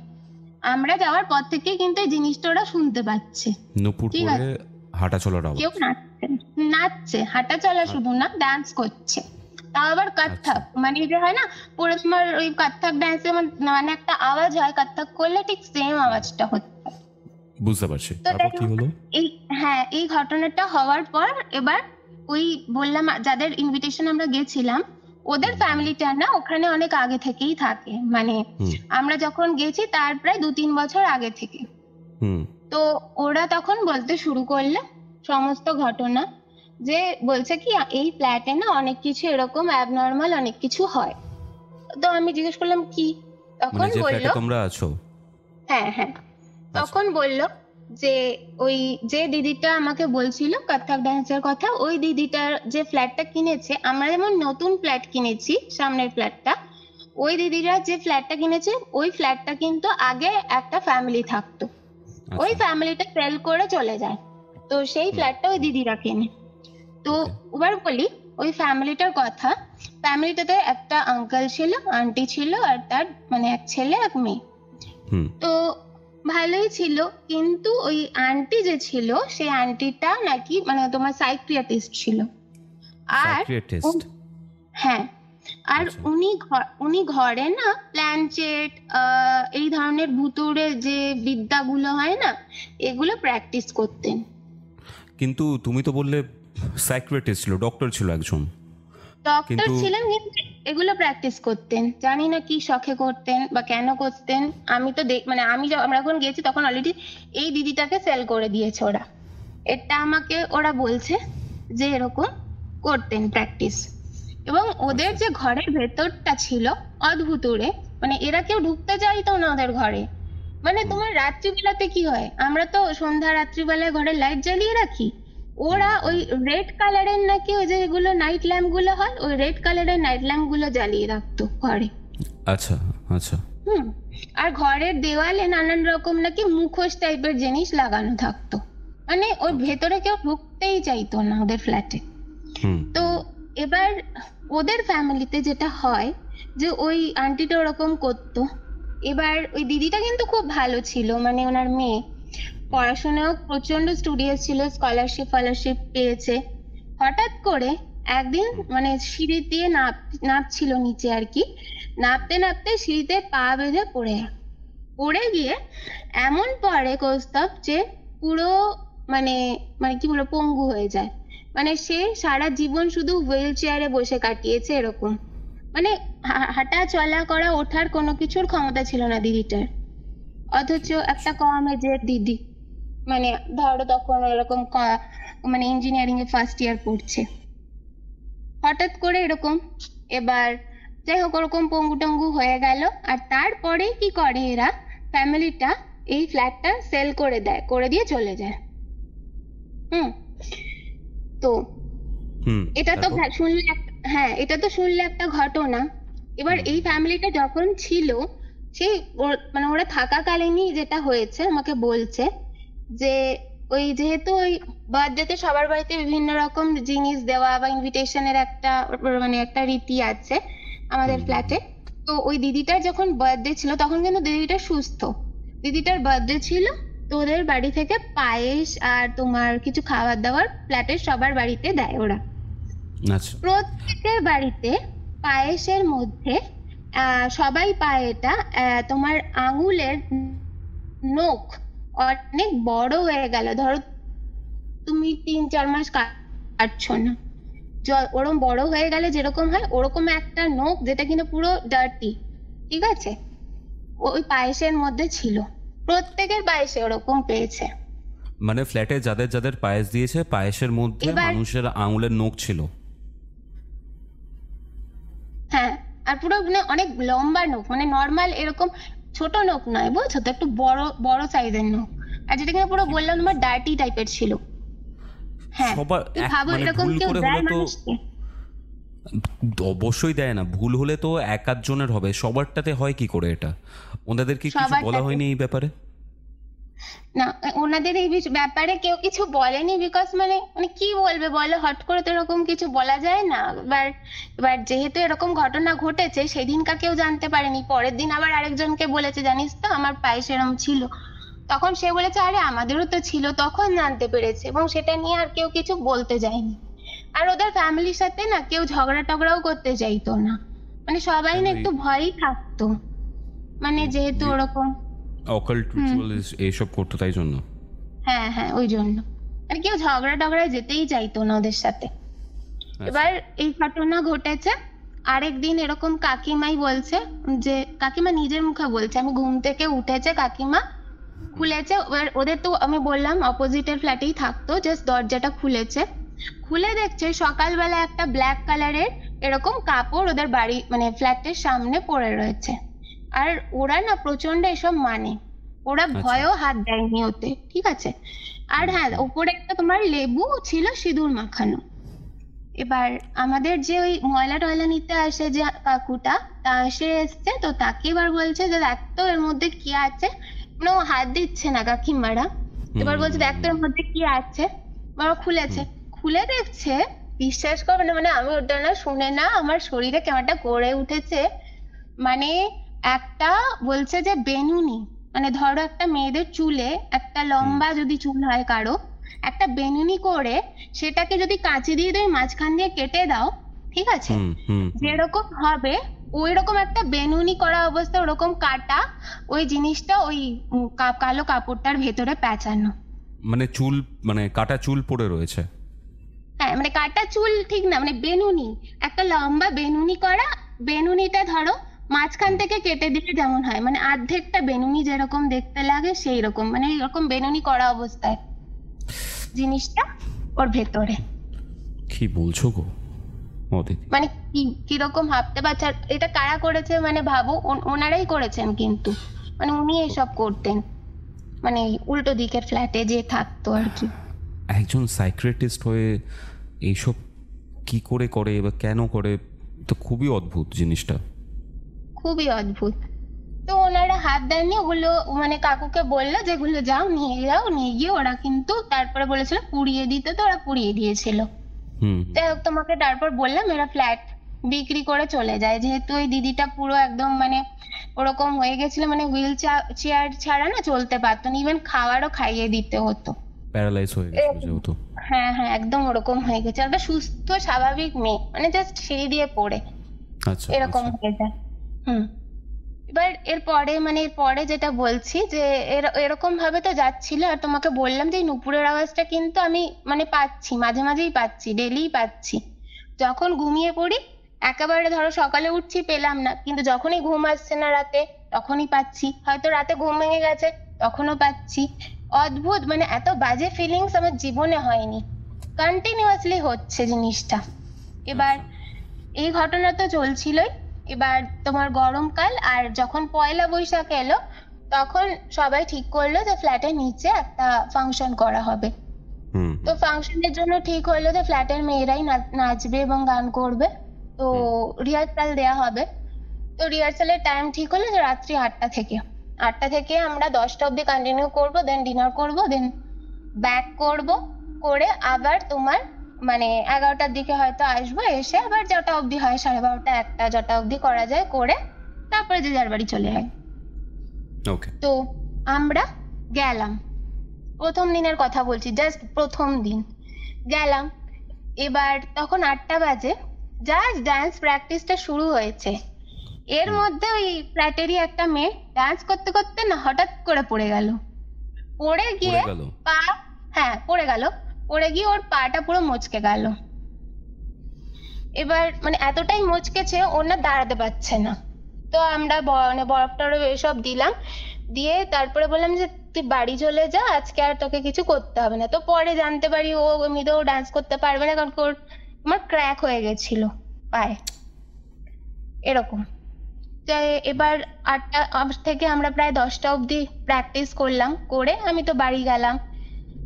আমরা যাওয়ার পর থেকে কিন্তু এই জিনিসটা ওরা শুনতে পাচ্ছে। নুপুর পরে হাঁটা চলার কেউ নাচছে নাচছে হাঁটা চলা শুধু না ডান্স করছে। তাও আবার কত্থক মানে যে হয় না পুরো তোমার ওই কত্থক ডান্সে মানে একটা আওয়াজ হয় কত্থক করলে ঠিক সেম আওয়াজটা হচ্ছে। বুঝতে পারছি। তারপর কি হলো? এই হ্যাঁ এই ঘটনাটা হওয়ার পর এবার ওই বললাম যাদের ইনভিটেশন আমরা গেছিলাম ওদের ফ্যামিলিটা না ওখানে অনেক আগে থেকেই থাকে। মানে আমরা যখন গেছি তার প্রায় দু তিন বছর আগে থেকে। হুম। তো ওরা তখন বলতে শুরু করল সমস্ত ঘটনা যে বলছে কি এই ফ্ল্যাটে না অনেক কিছু এরকম অ্যাবনর্মাল অনেক কিছু হয়। তো আমি জিজ্ঞেস করলাম কি? তখন মানে বলল তোমরা আছো? হ্যাঁ হ্যাঁ। তখন বলল যে ওই যে দিদিটা আমাকে বলছিল কত্থক ডান্সের কথা ওই দিদিটার যে ফ্ল্যাটটা কিনেছে আমরা যেমন নতুন ফ্ল্যাট কিনেছি সামনের ফ্ল্যাটটা ওই দিদিরা যে ফ্ল্যাটটা কিনেছে ওই ফ্ল্যাটটা কিন্তু আগে একটা ফ্যামিলি থাকতো। ওই আচ্ছা, ফ্যামিলিটা সেল করে চলে যায়। তো সেই। ফ্ল্যাটটা ওই দিদিরা কেনে। তো. এবার বলি ওই ফ্যামিলিটার কথা। ফ্যামিলিটাতে একটা আঙ্কেল ছিল আন্টি ছিল আর তার মানে এক ছেলে এক মেয়ে। তো ভালোই ছিল কিন্তু ওই আন্টি যে ছিল সেই আন্টিটা নাকি মানে তোমার সাইক্রিয়াটিস্ট ছিল। আর হ্যাঁ। আর আচ্ছা। উনি উনি ঘরে না প্ল্যানচেট এই ধরনের ভুতুড়ে যে বিদ্যাগুলো হয় না এগুলো প্র্যাকটিস করতেন। কিন্তু তুমি তো বললে সাইকিয়াট্রিস্ট ছিল ডক্টর ছিল একজন। ডক্টর ছিলেন এগুলো প্র্যাকটিস করতেন। জানি না কি শখে করতেন বা কেন করতেন। আমি তো দেখ মানে আমি আমরা যখন গেছি তখন অলরেডি এই দিদিটাকে সেল করে দিয়েছে ওরা। এটা আমাকে ওরা বলছে যে এরকম করতেন প্র্যাকটিস এবং ওদের যে ঘরের ভেতরটা ছিল অদ্ভুতুরে মানে এরা কেউ ঢুকতে চাইতো না ওদের ঘরে। মানে তোমার রাত্রিবেলাতে কি হয়? আমরা তো সন্ধ্যা রাত্রিবেলায় ঘরে লাইট জ্বালিয়ে রাখি। ওরা ওই রেড কালারের নাকি ওই যেগুলো নাইট ল্যাম্পগুলো হয় ওই রেড কালারের নাইট ল্যাম্পগুলো জ্বালিয়ে রাখতো ঘরে। আচ্ছা আচ্ছা। হুম। আর ঘরের দেওয়ালে নানান রকম নাকি মুখোশ টাইপের জিনিস লাগানো থাকতো। মানে ওর ভেতরে কেউ ঢুকতেই চাইতো না ওদের ফ্ল্যাটে তো এবার ওদের ফ্যামিলিতে যেটা হয় যে ওই আন্টিটা ওরকম করতো। এবার ওই দিদিটা কিন্তু খুব ভালো ছিল মানে ওনার মেয়ে। পড়াশোনাও প্রচণ্ড স্টুডিয়াস ছিল স্কলারশিপ ফলারশিপ পেয়েছে। হঠাৎ করে একদিন মানে সিঁড়ি দিয়ে নাপ, নাপছিল নিচে আর কি। নাপতে নাপতে সিঁড়িতে পা বেঁধে পড়ে। পড়ে গিয়ে এমন পড়ে কৌস্তব যে পুরো মানে মানে কি বলব, পঙ্গু হয়ে যায়। মানে সে সারা জীবন শুধু হুইল চেয়ারে বসে কাটিয়েছে এরকম। মানে হাঁটা চলা করা ওঠার কোনো কিছুর ক্ষমতা ছিল না দিদিটার। অথচ একটা কম এজের দিদি মানে ধরো তখন এরকম মানে ইঞ্জিনিয়ারিং এ ফার্স্ট ইয়ার পড়ছে। হঠাৎ করে এরকম এবার যাই হোক ওরকম পঙ্গু টঙ্গু হয়ে গেল, আর তারপরে কি করে এরা? ফ্যামিলিটা এই ফ্ল্যাটটা সেল করে দেয়, করে দিয়ে চলে যায়। হুম। তো এটা তো শুনলে হ্যাঁ এটা তো শুনলে একটা ঘটনা এবার। এই ফ্যামিলিটা যখন ছিল সেই মানে ওরা থাকাকালীনই যেটা হয়েছে আমাকে বলছে যে ওই যেহেতু ওই বার্থডেতে সবার বাড়িতে বিভিন্ন রকম জিনিস দেওয়া বা ইনভিটেশনের একটা মানে একটা রীতি আছে আমাদের। ফ্ল্যাটে তো ওই দিদিটার যখন বার্থডে ছিল তখন কিন্তু দিদিটা সুস্থ দিদিটার বার্থডে ছিল তো ওদের বাড়ি থেকে পায়েস আর তোমার কিছু খাবার দাবার ফ্ল্যাটের সবার বাড়িতে দেয় ওরা। আচ্ছা। প্রত্যেকের বাড়িতে পায়েসের মধ্যে আহ, সবাই পায় এটা আহ, তোমার আঙুলের নখ অনেক বড় হয়ে গেল। ধরো তুমি তিন চার মাস কাটছো না। ওরম বড় হয়ে গেলে যেরকম হয় ওরকম একটা নখ যেটা কিন্তু পুরো ডার্টি ঠিক আছে? ওই পায়েসের মধ্যে ছিল। প্রত্যেকের পায়েসে ওরকম পেয়েছে। মানে ফ্ল্যাটে যাদের যাদের পায়েস দিয়েছে পায়েসের মধ্যে এবার- মানুষের আঙুলের নখ ছিল। হ্যাঁ আর পুরো মানে অনেক লম্বা নখ মানে নর্মাল এরকম ছোট নখ নয় বুঝছ তো? একটু বড় বড় সাইজের নখ। আর যেটা কিনা পুরো বললাম তোমার ডার্টি টাইপের ছিল। হ্যাঁ সবার এক- ভাবো মানে এরকম ভুল কেউ করে দেয় হলে তো মানুষকে? অবশ্যই দেয় না। ভুল হলে তো এক আধজনের হবে। সবারটাতে হয় কি করে এটা? ওনাদের কি কিছু বলা হয়নি এই ব্যাপারে? না ওনাদের এই ব্যাপারে কেউ কিছু বলেনি বিকজ মানে মানে কি বলবে বলো? হট করে তো এরকম কিছু বলা যায় না। এবার এবার যেহেতু এরকম ঘটনা ঘটেছে সেদিনকার কেউ জানতে পারেনি। পরের দিন আবার আরেকজনকে বলেছে জানিস তো আমার পায়ে সেরম ছিল। তখন সে বলেছে আরে আমাদেরও তো ছিল। তখন জানতে পেরেছে এবং সেটা নিয়ে আর কেউ কিছু বলতে যায়নি। আর ওদের ফ্যামিলির সাথে না কেউ ঝগড়া টগড়াও করতে চাইতো না। মানে সবাই না একটু ভয়ই থাকতো। মানে যেহেতু ওরকম। অকাল্ট রিচুয়াল এইসব করতো তাই জন্য। হ্যাঁ হ্যাঁ ওই জন্য। মানে কেউ ঝগড়া টগড়ায় যেতেই চাইতো না ওদের সাথে। আচ্ছা। এবার এই ঘটনা ঘটেছে। আরেকদিন এরকম কাকিমাই বলছে যে কাকিমা নিজের মুখে বলছে আমি ঘুম থেকে উঠেছে কাকিমা খুলেছে। ওদের তো আমি বললাম অপোজিটের ফ্ল্যাটেই থাকতো জাস্ট দরজাটা খুলেছে। খুলে দেখছে সকালবেলা একটা ব্ল্যাক কালারের এরকম কাপড় ওদের বাড়ি মানে ফ্ল্যাটের সামনে পড়ে রয়েছে। আর ওরা না প্রচণ্ড এসব মানে। ওরা আচ্ছা। ভয়েও হাত দেয়নি ওতে ঠিক আছে? আর হ্যাঁ ওপরে একটা তোমার লেবু ছিল সিঁদুর মাখানো। এবার আমাদের যে ওই ময়লা টয়লা নিতে আসে যে কাকুটা তা সে এসছে তো তাকে এবার বলছে যে দেখ তো এর মধ্যে কি আছে? ও হাত দিচ্ছে না কাকিমারা। এবার বলছে দেখ তো এর মধ্যে কি আছে? এবার খুলেছে। খুলে দেখছে? বিশ্বাস করবে না মানে আমি ওটা না শুনে না আমার শরীরে কেমনটা গড়ে উঠেছে। মানে একটা বলছে যে বেনুনি মানে ধরো একটা মেয়েদের চুলে একটা লম্বা যদি চুল হয় কারও একটা বেনুনি করে সেটাকে যদি কাঁচি দিয়ে তুমি মাঝখান দিয়ে কেটে দাও ঠিক আছে। যেরকম হবে ওই রকম একটা বেনুনি করা অবস্থা ওরকম কাটা ওই জিনিসটা ওই কালো কাপড়টার ভেতরে প্যাঁচানো। মানে চুল মানে কাটা চুল পড়ে রয়েছে। হ্যাঁ মানে কাটা চুল ঠিক না মানে বেনুনি একটা লম্বা বেনুনি করা বেনুনিটা ধরো মাঝখান থেকে কেটে দিলে যেমন হয় মানে অর্ধেকটা বেনুনি যেরকম দেখতে লাগে সেই রকম মানে এরকম বেনুনি করা অবস্থায় জিনিসটা ওর ভেতরে। কি বলছো গো মানে কি কীরকম ভাবতে পারছে এটা কারা করেছে মানে ভাবো ওনারাই করেছেন কিন্তু মানে উনি এসব করতেন মানে উল্টো দিকের ফ্ল্যাটে যে থাকতো আর কি। একজন সাইক্রেটিস্ট হয়ে এইসব কি করে করে বা কেন করে? তো খুবই অদ্ভুত জিনিসটা। খুবই অদ্ভুত। তো ওনারা হাত দেননি ওগুলো মানে কাকুকে বলল যেগুলো যাও নিয়ে যাও নিয়ে গিয়ে ওরা কিন্তু তারপরে বলেছিল পুড়িয়ে দিতে তো ওরা পুড়িয়ে দিয়েছিল। হুম। যাই হোক তোমাকে তারপর বললাম এরা ফ্ল্যাট বিক্রি করে চলে যায়। যেহেতু ওই দিদিটা পুরো একদম মানে ওরকম হয়ে গেছিল মানে হুইল চেয়ার ছাড়া না চলতে পারতো না ইভেন খাওয়ারও খাইয়ে দিতে হতো। প্যারালাইজ হয়ে গেছিল যেহেতু। হ্যাঁ হ্যাঁ একদম ওরকম হয়ে গেছে। একটা সুস্থ স্বাভাবিক মেয়ে মানে জাস্ট সিঁড়ি দিয়ে পড়ে। আচ্ছা এরকম আচ্ছা। হয়ে যায়। হুম। এবার এরপরে মানে এরপরে যেটা বলছি যে এর- এরকম ভাবে তো যাচ্ছিল। আর তোমাকে বললাম যে নুপুরের আওয়াজটা কিন্তু আমি মানে পাচ্ছি মাঝে মাঝেই পাচ্ছি ডেলিই পাচ্ছি। যখন ঘুমিয়ে পড়ি একেবারে ধরো সকালে উঠছি পেলাম না। কিন্তু যখনই ঘুম আসছে না রাতে তখনই পাচ্ছি। হয়তো রাতে ঘুম ভেঙে গেছে তখনও পাচ্ছি। অদ্ভুত মানে এত বাজে ফিলিংস আমার জীবনে হয়নি। কন্টিনিউয়াসলি হচ্ছে জিনিসটা। এবার এই ঘটনা তো চলছিলই। এবার তোমার গরমকাল আর যখন পয়লা বৈশাখ এলো তখন সবাই ঠিক করল যে ফ্ল্যাটের নিচে একটা ফাংশন করা হবে। তো ফাংশনের জন্য ঠিক হলো যে ফ্ল্যাটের মেয়েরাই নাচবে এবং গান করবে। তো রিহার্সাল দেয়া হবে। তো রিহার্সালের টাইম ঠিক হলো যে রাত্রি আটটা থেকে। আটটা থেকে আমরা দশটা অবধি কন্টিনিউ করব দেন ডিনার করব দেন ব্যাক করব করে আবার তোমার মানে এগারোটার দিকে হয়তো আসব এসে আবার যটা অবধি হয় সাড়ে বারোটা একটা যটা অবধি করা যায় করে তারপরে যে যার বাড়ি চলে যায় ওকে তো আমরা গেলাম। প্রথম দিনের কথা বলছি জাস্ট প্রথম দিন। গেলাম এবার তখন আটটা বাজে জাস্ট ডান্স প্র্যাকটিসটা শুরু হয়েছে। এর মধ্যে ওই ফ্ল্যাটেরই একটা মেয়ে ডান্স করতে করতে না হঠাৎ করে পড়ে গেল। পড়ে গিয়ে পড়ে গেল। পা হ্যাঁ পড়ে গেল। পড়ে গিয়ে ওর পাটা পুরো মচকে গেল। এবার মানে এতটাই মচকেছে ওর না দাঁড়াতে পারছে না। তো আমরা ব- মানে বরফ টরফ এসব দিলাম। দিয়ে তারপরে বললাম যে তুই বাড়ি চলে যা আজকে আর তোকে কিছু করতে হবে না। তো পরে জানতে পারি ও এমনিতেও ডান্স করতে পারবে না কারণ কি ওর আমার ক্র্যাক হয়ে গেছিল পায়ে। এরকম। এবার আটটা আট থেকে আমরা প্রায় দশটা অবধি প্র্যাকটিস করলাম করে আমি তো বাড়ি গেলাম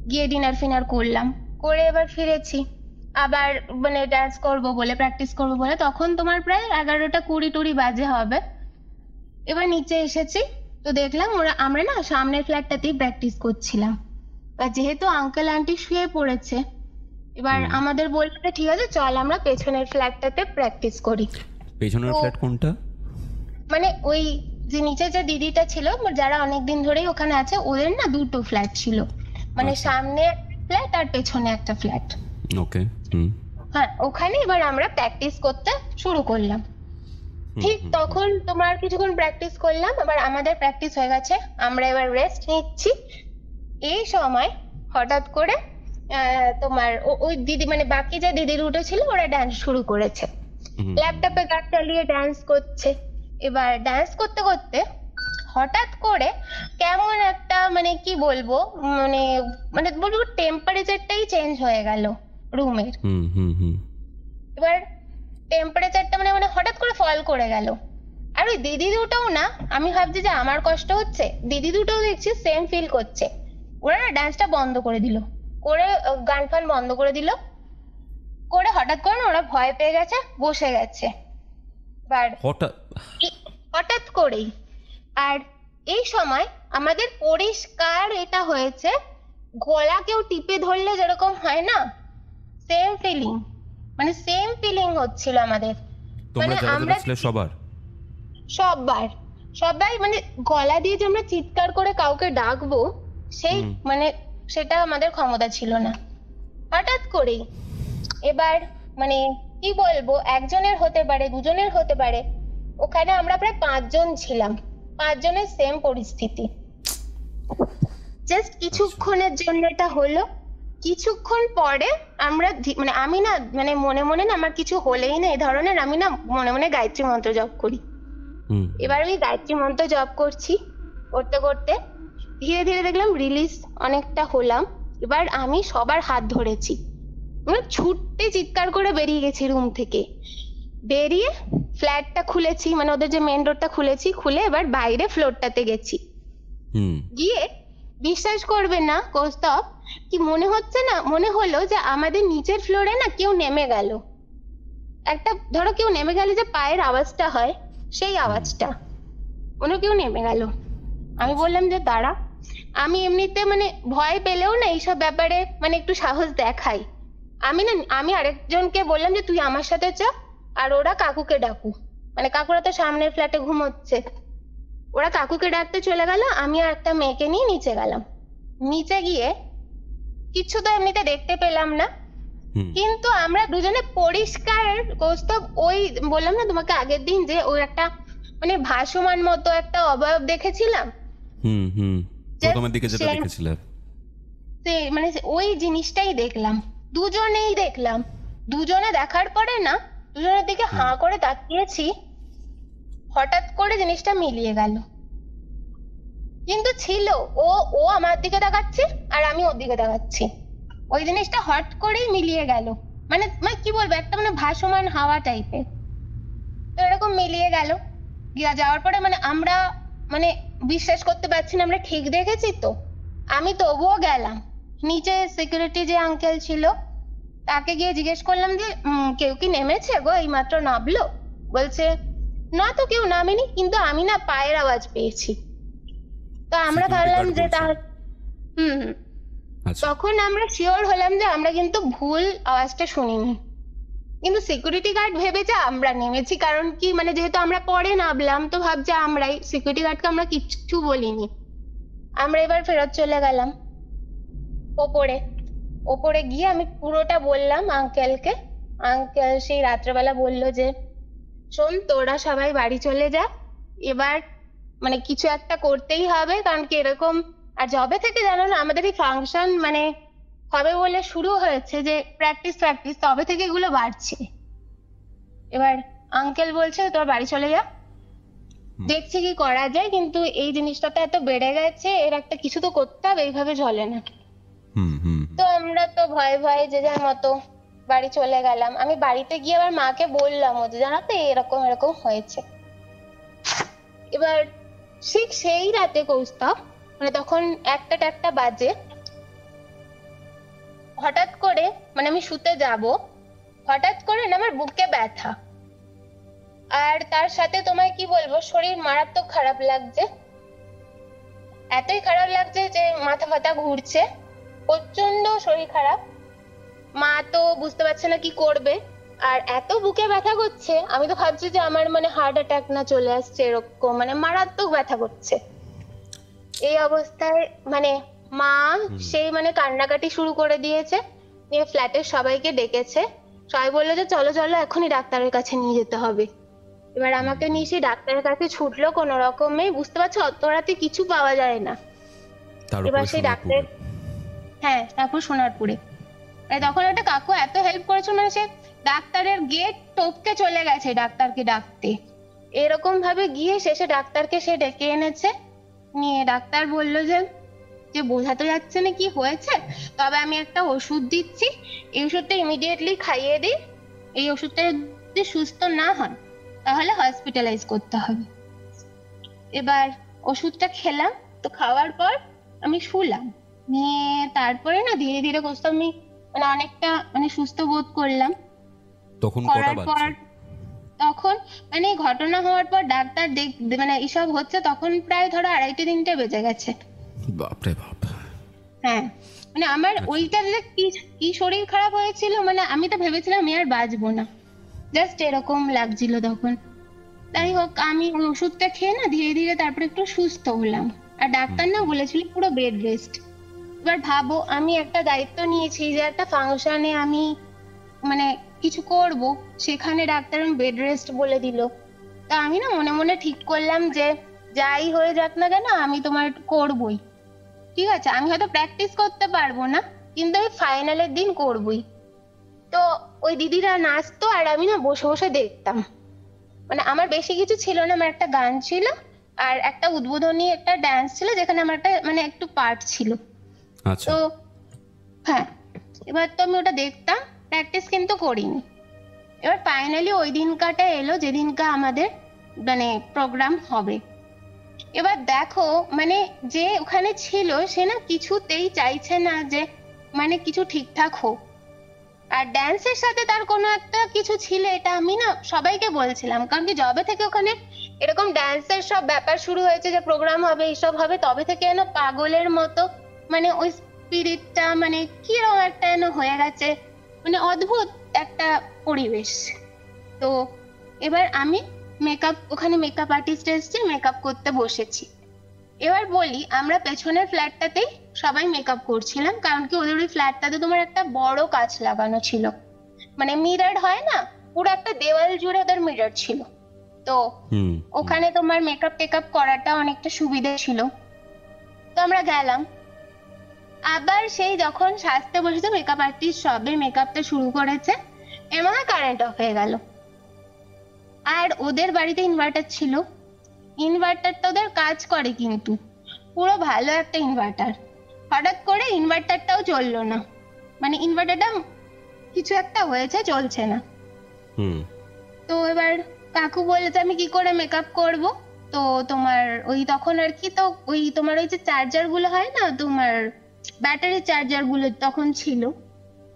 গিয়ে ডিনার ফিনার করলাম করে এবার ফিরেছি। আবার মানে ডান্স করব বলে প্র্যাকটিস করব বলে তখন তোমার প্রায় এগারোটা কুড়ি টুড়ি বাজে হবে। এবার নিচে এসেছি তো দেখলাম ওরা আমরা না সামনের ফ্ল্যাটটাতেই প্র্যাকটিস করছিলাম। আর যেহেতু আঙ্কেল আন্টি শুয়ে পড়েছে এবার আমাদের বলল ঠিক আছে চল আমরা পেছনের ফ্ল্যাটটাতে প্র্যাকটিস করি। পেছনের ফ্ল্যাট কোনটা? মানে ওই যে নিচে যে দিদিটা ছিল যারা অনেকদিন ধরেই ওখানে আছে ওদের না দুটো ফ্ল্যাট ছিল। মানে আচ্ছা। সামনে ফ্ল্যাট আর পেছনে একটা ফ্ল্যাট ওকে হুম। হ্যাঁ ওখানে এবার আমরা প্র্যাকটিস করতে শুরু করলাম। ঠিক তখন তোমার কিছুক্ষণ প্র্যাকটিস করলাম এবার আমাদের প্র্যাকটিস হয়ে গেছে। আমরা এবার রেস্ট নিচ্ছি। এই সময় হঠাৎ করে তোমার ওই দিদি মানে বাকি যে দিদির উঠেছিল ওরা ডান্স শুরু করেছে। ল্যাপটপে গান চালিয়ে ডান্স করছে। এবার ডান্স করতে করতে হঠাৎ করে কেমন একটা মানে কি বলব মানে মানে বলব টেম্পারেচারটাই চেঞ্জ হয়ে গেল রুমের এবার টেম্পারেচারটা মানে মানে হঠাৎ করে ফল করে গেল। আর ওই দিদি দুটোও না আমি ভাবছি যে আমার কষ্ট হচ্ছে দিদি দুটোও দেখছি সেম ফিল করছে। ওরা না ডান্সটা বন্ধ করে দিল করে গান ফান বন্ধ করে দিল। করে হঠাৎ করে না ওরা ভয় পেয়ে গেছে বসে গেছে। এবার হঠাৎ হঠাৎ করেই। আর এই সময় আমাদের পরিষ্কার এটা হয়েছে গলা কেউ টিপে ধরলে যেরকম হয় না? সেম ফিলিং মানে সেম ফিলিং হচ্ছিল আমাদের। মানে আমরা- সবার? সববার সবাই মানে গলা দিয়ে যে আমরা চিৎকার করে কাউকে ডাকবো সেই মানে সেটা আমাদের ক্ষমতা ছিল না। হঠাৎ করেই এবার মানে কি বলব একজনের হতে পারে দুজনের হতে পারে ওখানে আমরা প্রায় পাঁচজন ছিলাম। পাঁচজনের সেম পরিস্থিতি। জাস্ট কিছুক্ষণের জন্য এটা হলো। কিছুক্ষণ পরে আমরা মানে আমি না মানে মনে মনে না আমার কিছু হলেই না এই ধরনের আমি না মনে মনে গায়ত্রী মন্ত্র জপ করি। এবার আমি গায়ত্রী মন্ত্র জপ করছি। করতে করতে ধীরে ধীরে দেখলাম রিলিজ অনেকটা হলাম। এবার আমি সবার হাত ধরেছি। মানে ছুটতে চিৎকার করে বেরিয়ে গেছি রুম থেকে। বেরিয়ে ফ্ল্যাটটা খুলেছি মানে ওদের যে মেন ডোরটা খুলেছি খুলে এবার বাইরে ফ্লোরটাতে গেছি। গিয়ে বিশ্বাস করবে না কৌস্তব কি মনে হচ্ছে না মনে হলো যে আমাদের নিচের ফ্লোরে না কেউ নেমে গেল। একটা ধরো কেউ নেমে গেলে যে পায়ের আওয়াজটা হয় সেই আওয়াজটা। মনে কেউ নেমে গেল। আমি বললাম যে দাঁড়া আমি এমনিতে মানে ভয় পেলেও না এইসব ব্যাপারে মানে একটু সাহস দেখাই। আমি না আমি আরেকজনকে বললাম যে তুই আমার সাথে চ আর ওরা কাকুকে ডাকু। মানে কাকুরা তো সামনের ফ্ল্যাটে ঘুমোচ্ছে। ওরা কাকুকে ডাকতে চলে গেল আমি আর একটা মেয়েকে নিয়ে নিচে গেলাম। নিচে গিয়ে কিছু তো এমনিতে দেখতে পেলাম না। কিন্তু আমরা দুজনে পরিষ্কার কৌস্তব ওই বললাম না তোমাকে আগের দিন যে ওই একটা মানে ভাসমান মতো একটা অবয়ব দেখেছিলাম? হুম হুম। প্রথমের দিকে যেটা same- মানে ওই জিনিসটাই দেখলাম। দুজনেই দেখলাম। দুজনে দেখার পরে না দুজনের দিকে হাঁ করে তাকিয়েছি। হঠাৎ করে জিনিসটা মিলিয়ে গেল। কিন্তু ছিল ও ও আমার দিকে তাকাচ্ছে আর আমি ওর দিকে তাকাচ্ছি। ওই জিনিসটা হট করেই মিলিয়ে গেল। মানে মানে কি বলব একটা মানে ভাসমান হাওয়া টাইপের তো এরকম মিলিয়ে গেল। গিয়া যাওয়ার পরে মানে আমরা মানে বিশ্বাস করতে পারছি না আমরা ঠিক দেখেছি তো। আমি তবুও গেলাম। নিচে সিকিউরিটি যে আঙ্কেল ছিল তাকে গিয়ে জিজ্ঞেস করলাম যে কেউ কি নেমেছে গো? এইমাত্র নামলো? বলছে না তো কেউ নামেনি কিন্তু আমি না পায়ের আওয়াজ পেয়েছি। তো আমরা ভাবলাম যে। তার হুম হুম। আচ্ছা। তখন আমরা শিওর হলাম যে আমরা কিন্তু ভুল আওয়াজটা শুনিনি। কিন্তু সিকিউরিটি গার্ড ভেবেছে আমরা নেমেছি কারণ কি মানে যেহেতু আমরা পরে নামলাম তো ভাবছে আমরাই সিকিউরিটি গার্ডকে আমরা কিচ্ছু বলিনি। আমরা এবার ফেরত চলে গেলাম। ওপরে। ওপরে গিয়ে আমি পুরোটা বললাম আঙ্কেলকে আঙ্কেল সেই রাত্রেবেলা বলল যে শোন তোরা সবাই বাড়ি চলে যা। এবার মানে কিছু একটা করতেই হবে কারণ কি এরকম আর যবে থেকে জানো না আমাদের এই ফাংশন মানে হবে বলে শুরু হয়েছে যে প্র্যাকটিস প্র্যাকটিস তবে থেকে এগুলো বাড়ছে। এবার আঙ্কেল বলছে তোর বাড়ি চলে যা। দেখছি কি করা যায় কিন্তু এই জিনিসটা তো এত বেড়ে গেছে এর একটা কিছু তো করতে হবে এইভাবে চলে না। তো আমরা তো ভয়ে ভয়ে যে যার মতো বাড়ি চলে গেলাম। আমি বাড়িতে গিয়ে আবার মাকে বললাম যে জানো তো, এরকম এরকম হয়েছে। এবার ঠিক সেই রাতে কৌস্তব মানে তখন একটা একটা বাজে, হঠাৎ করে মানে আমি শুতে যাব, হঠাৎ করে না আমার বুকে ব্যথা। আর তার সাথে তোমায় কি বলব, শরীর মারাত্মক খারাপ লাগছে। এতই খারাপ লাগছে যে মাথা ফাথা ঘুরছে। প্রচণ্ড শরীর খারাপ। মা তো বুঝতে পারছে না কি করবে। আর এত বুকে ব্যথা করছে আমি তো ভাবছি যে আমার মানে হার্ট অ্যাটাক না চলে আসছে এরকম মানে মারাত্মক ব্যথা করছে। এই অবস্থায় মানে মা সেই মানে কান্নাকাটি শুরু করে দিয়েছে নিয়ে ফ্ল্যাটের সবাইকে ডেকেছে। সবাই বলল যে চলো চলো এখনই ডাক্তারের কাছে নিয়ে যেতে হবে। এবার আমাকে নিয়ে সেই ডাক্তারের কাছে ছুটলো কোনো রকমে বুঝতে পারছ? অত রাতে কিছু পাওয়া যায় না। এবার সেই ডাক্তার হ্যাঁ তারপর সোনারপুরে। মানে তখন একটা কাকু এত হেল্প করেছে মানে সে ডাক্তারের গেট টপকে চলে গেছে ডাক্তারকে ডাকতে। এরকম ভাবে গিয়ে শেষে ডাক্তারকে সে ডেকে এনেছে। নিয়ে ডাক্তার বলল যে যে বোঝা তো যাচ্ছে না কি হয়েছে, তবে আমি একটা ওষুধ দিচ্ছি, এই ওষুধটা ইমিডিয়েটলি খাইয়ে দিই। এই ওষুধটা যদি সুস্থ না হয় তাহলে হসপিটালাইজ করতে হবে। এবার ওষুধটা খেলাম, তো খাওয়ার পর আমি শুলাম। নিয়ে তারপরে না ধীরে ধীরে কষ্ট আমি মানে অনেকটা মানে সুস্থ বোধ করলাম। তখন কটা করার পর বাজছে তখন মানে ঘটনা হওয়ার পর ডাক্তার দেখ মানে এসব হচ্ছে তখন প্রায় ধরো আড়াইটে তিনটে বেজে গেছে। বাপরে বাপ। হ্যাঁ মানে আমার আচ্ছা। ওইটা যে কি কি শরীর খারাপ হয়েছিল মানে আমি তো ভেবেছিলাম আমি আর বাঁচবো না। জাস্ট এরকম লাগছিল তখন। তাই হোক আমি ওই ওষুধটা খেয়ে না ধীরে ধীরে তারপরে একটু সুস্থ হলাম। আর ডাক্তার না বলেছিল পুরো বেড রেস্ট এবার ভাবো, আমি একটা দায়িত্ব নিয়েছি যে একটা ফাংশনে আমি মানে কিছু করব, সেখানে ডাক্তার বেড রেস্ট বলে দিল। তা আমি না মনে মনে ঠিক করলাম যে যাই হয়ে যাক না কেন, আমি তোমার করবই। ঠিক আছে, আমি হয়তো প্র্যাকটিস করতে পারব না, কিন্তু আমি ফাইনালের দিন করবই। তো ওই দিদিরা নাচতো আর আমি না বসে বসে দেখতাম। মানে আমার বেশি কিছু ছিল না, আমার একটা গান ছিল আর একটা উদ্বোধনী একটা ড্যান্স ছিল, যেখানে আমার একটা মানে একটু পার্ট ছিল। আচ্ছা। তো হ্যাঁ এবার তো আমি ওটা দেখতাম প্র্যাকটিস কিন্তু করিনি। এবার ফাইনালি ওই দিনকাটা এলো, যেদিনকা আমাদের মানে প্রোগ্রাম হবে। এবার দেখো মানে যে ওখানে ছিল, সে না কিছুতেই চাইছে না যে মানে কিছু ঠিকঠাক হোক। আর ড্যান্সের সাথে তার কোনো একটা কিছু ছিল, এটা আমি না সবাইকে বলছিলাম। কারণ কি জবে থেকে ওখানে এরকম ড্যান্সের সব ব্যাপার শুরু হয়েছে যে প্রোগ্রাম হবে এইসব হবে, তবে থেকে যেন পাগলের মতো মানে ওই স্পিরিটটা মানে কীরকম একটা যেন হয়ে গেছে মানে অদ্ভুত একটা পরিবেশ। তো এবার আমি মেকআপ ওখানে মেকআপ আর্টিস্ট এসেছে মেকআপ করতে বসেছি। এবার বলি আমরা পেছনের ফ্ল্যাটটাতেই সবাই মেকআপ করছিলাম কারণ কি ওদের ওই ফ্ল্যাটটাতে তোমার একটা বড় কাচ লাগানো ছিল। মানে মিরার হয় না পুরো একটা দেওয়াল জুড়ে ওদের মিরার ছিল। তো ওখানে তোমার মেকআপ টেকআপ করাটা অনেকটা সুবিধে ছিল। তো আমরা গেলাম আবার সেই যখন সাজতে বসেছে মেকআপ আর্টিস্ট সবে মেকআপটা শুরু করেছে এমন কারেন্ট অফ হয়ে গেল। আর ওদের বাড়িতে ইনভার্টার ছিল। ইনভার্টারটা ওদের কাজ করে কিন্তু। পুরো ভালো একটা ইনভার্টার হঠাৎ করে ইনভার্টারটাও চলল না। মানে ইনভার্টারটা কিছু একটা হয়েছে চলছে না। হুম। তো এবার কাকু বলেছে আমি কি করে মেকআপ করব? তো তোমার ওই তখন আর কি তো ওই তোমার ওই যে চার্জারগুলো হয় না তোমার ব্যাটারি চার্জারগুলো তখন ছিল।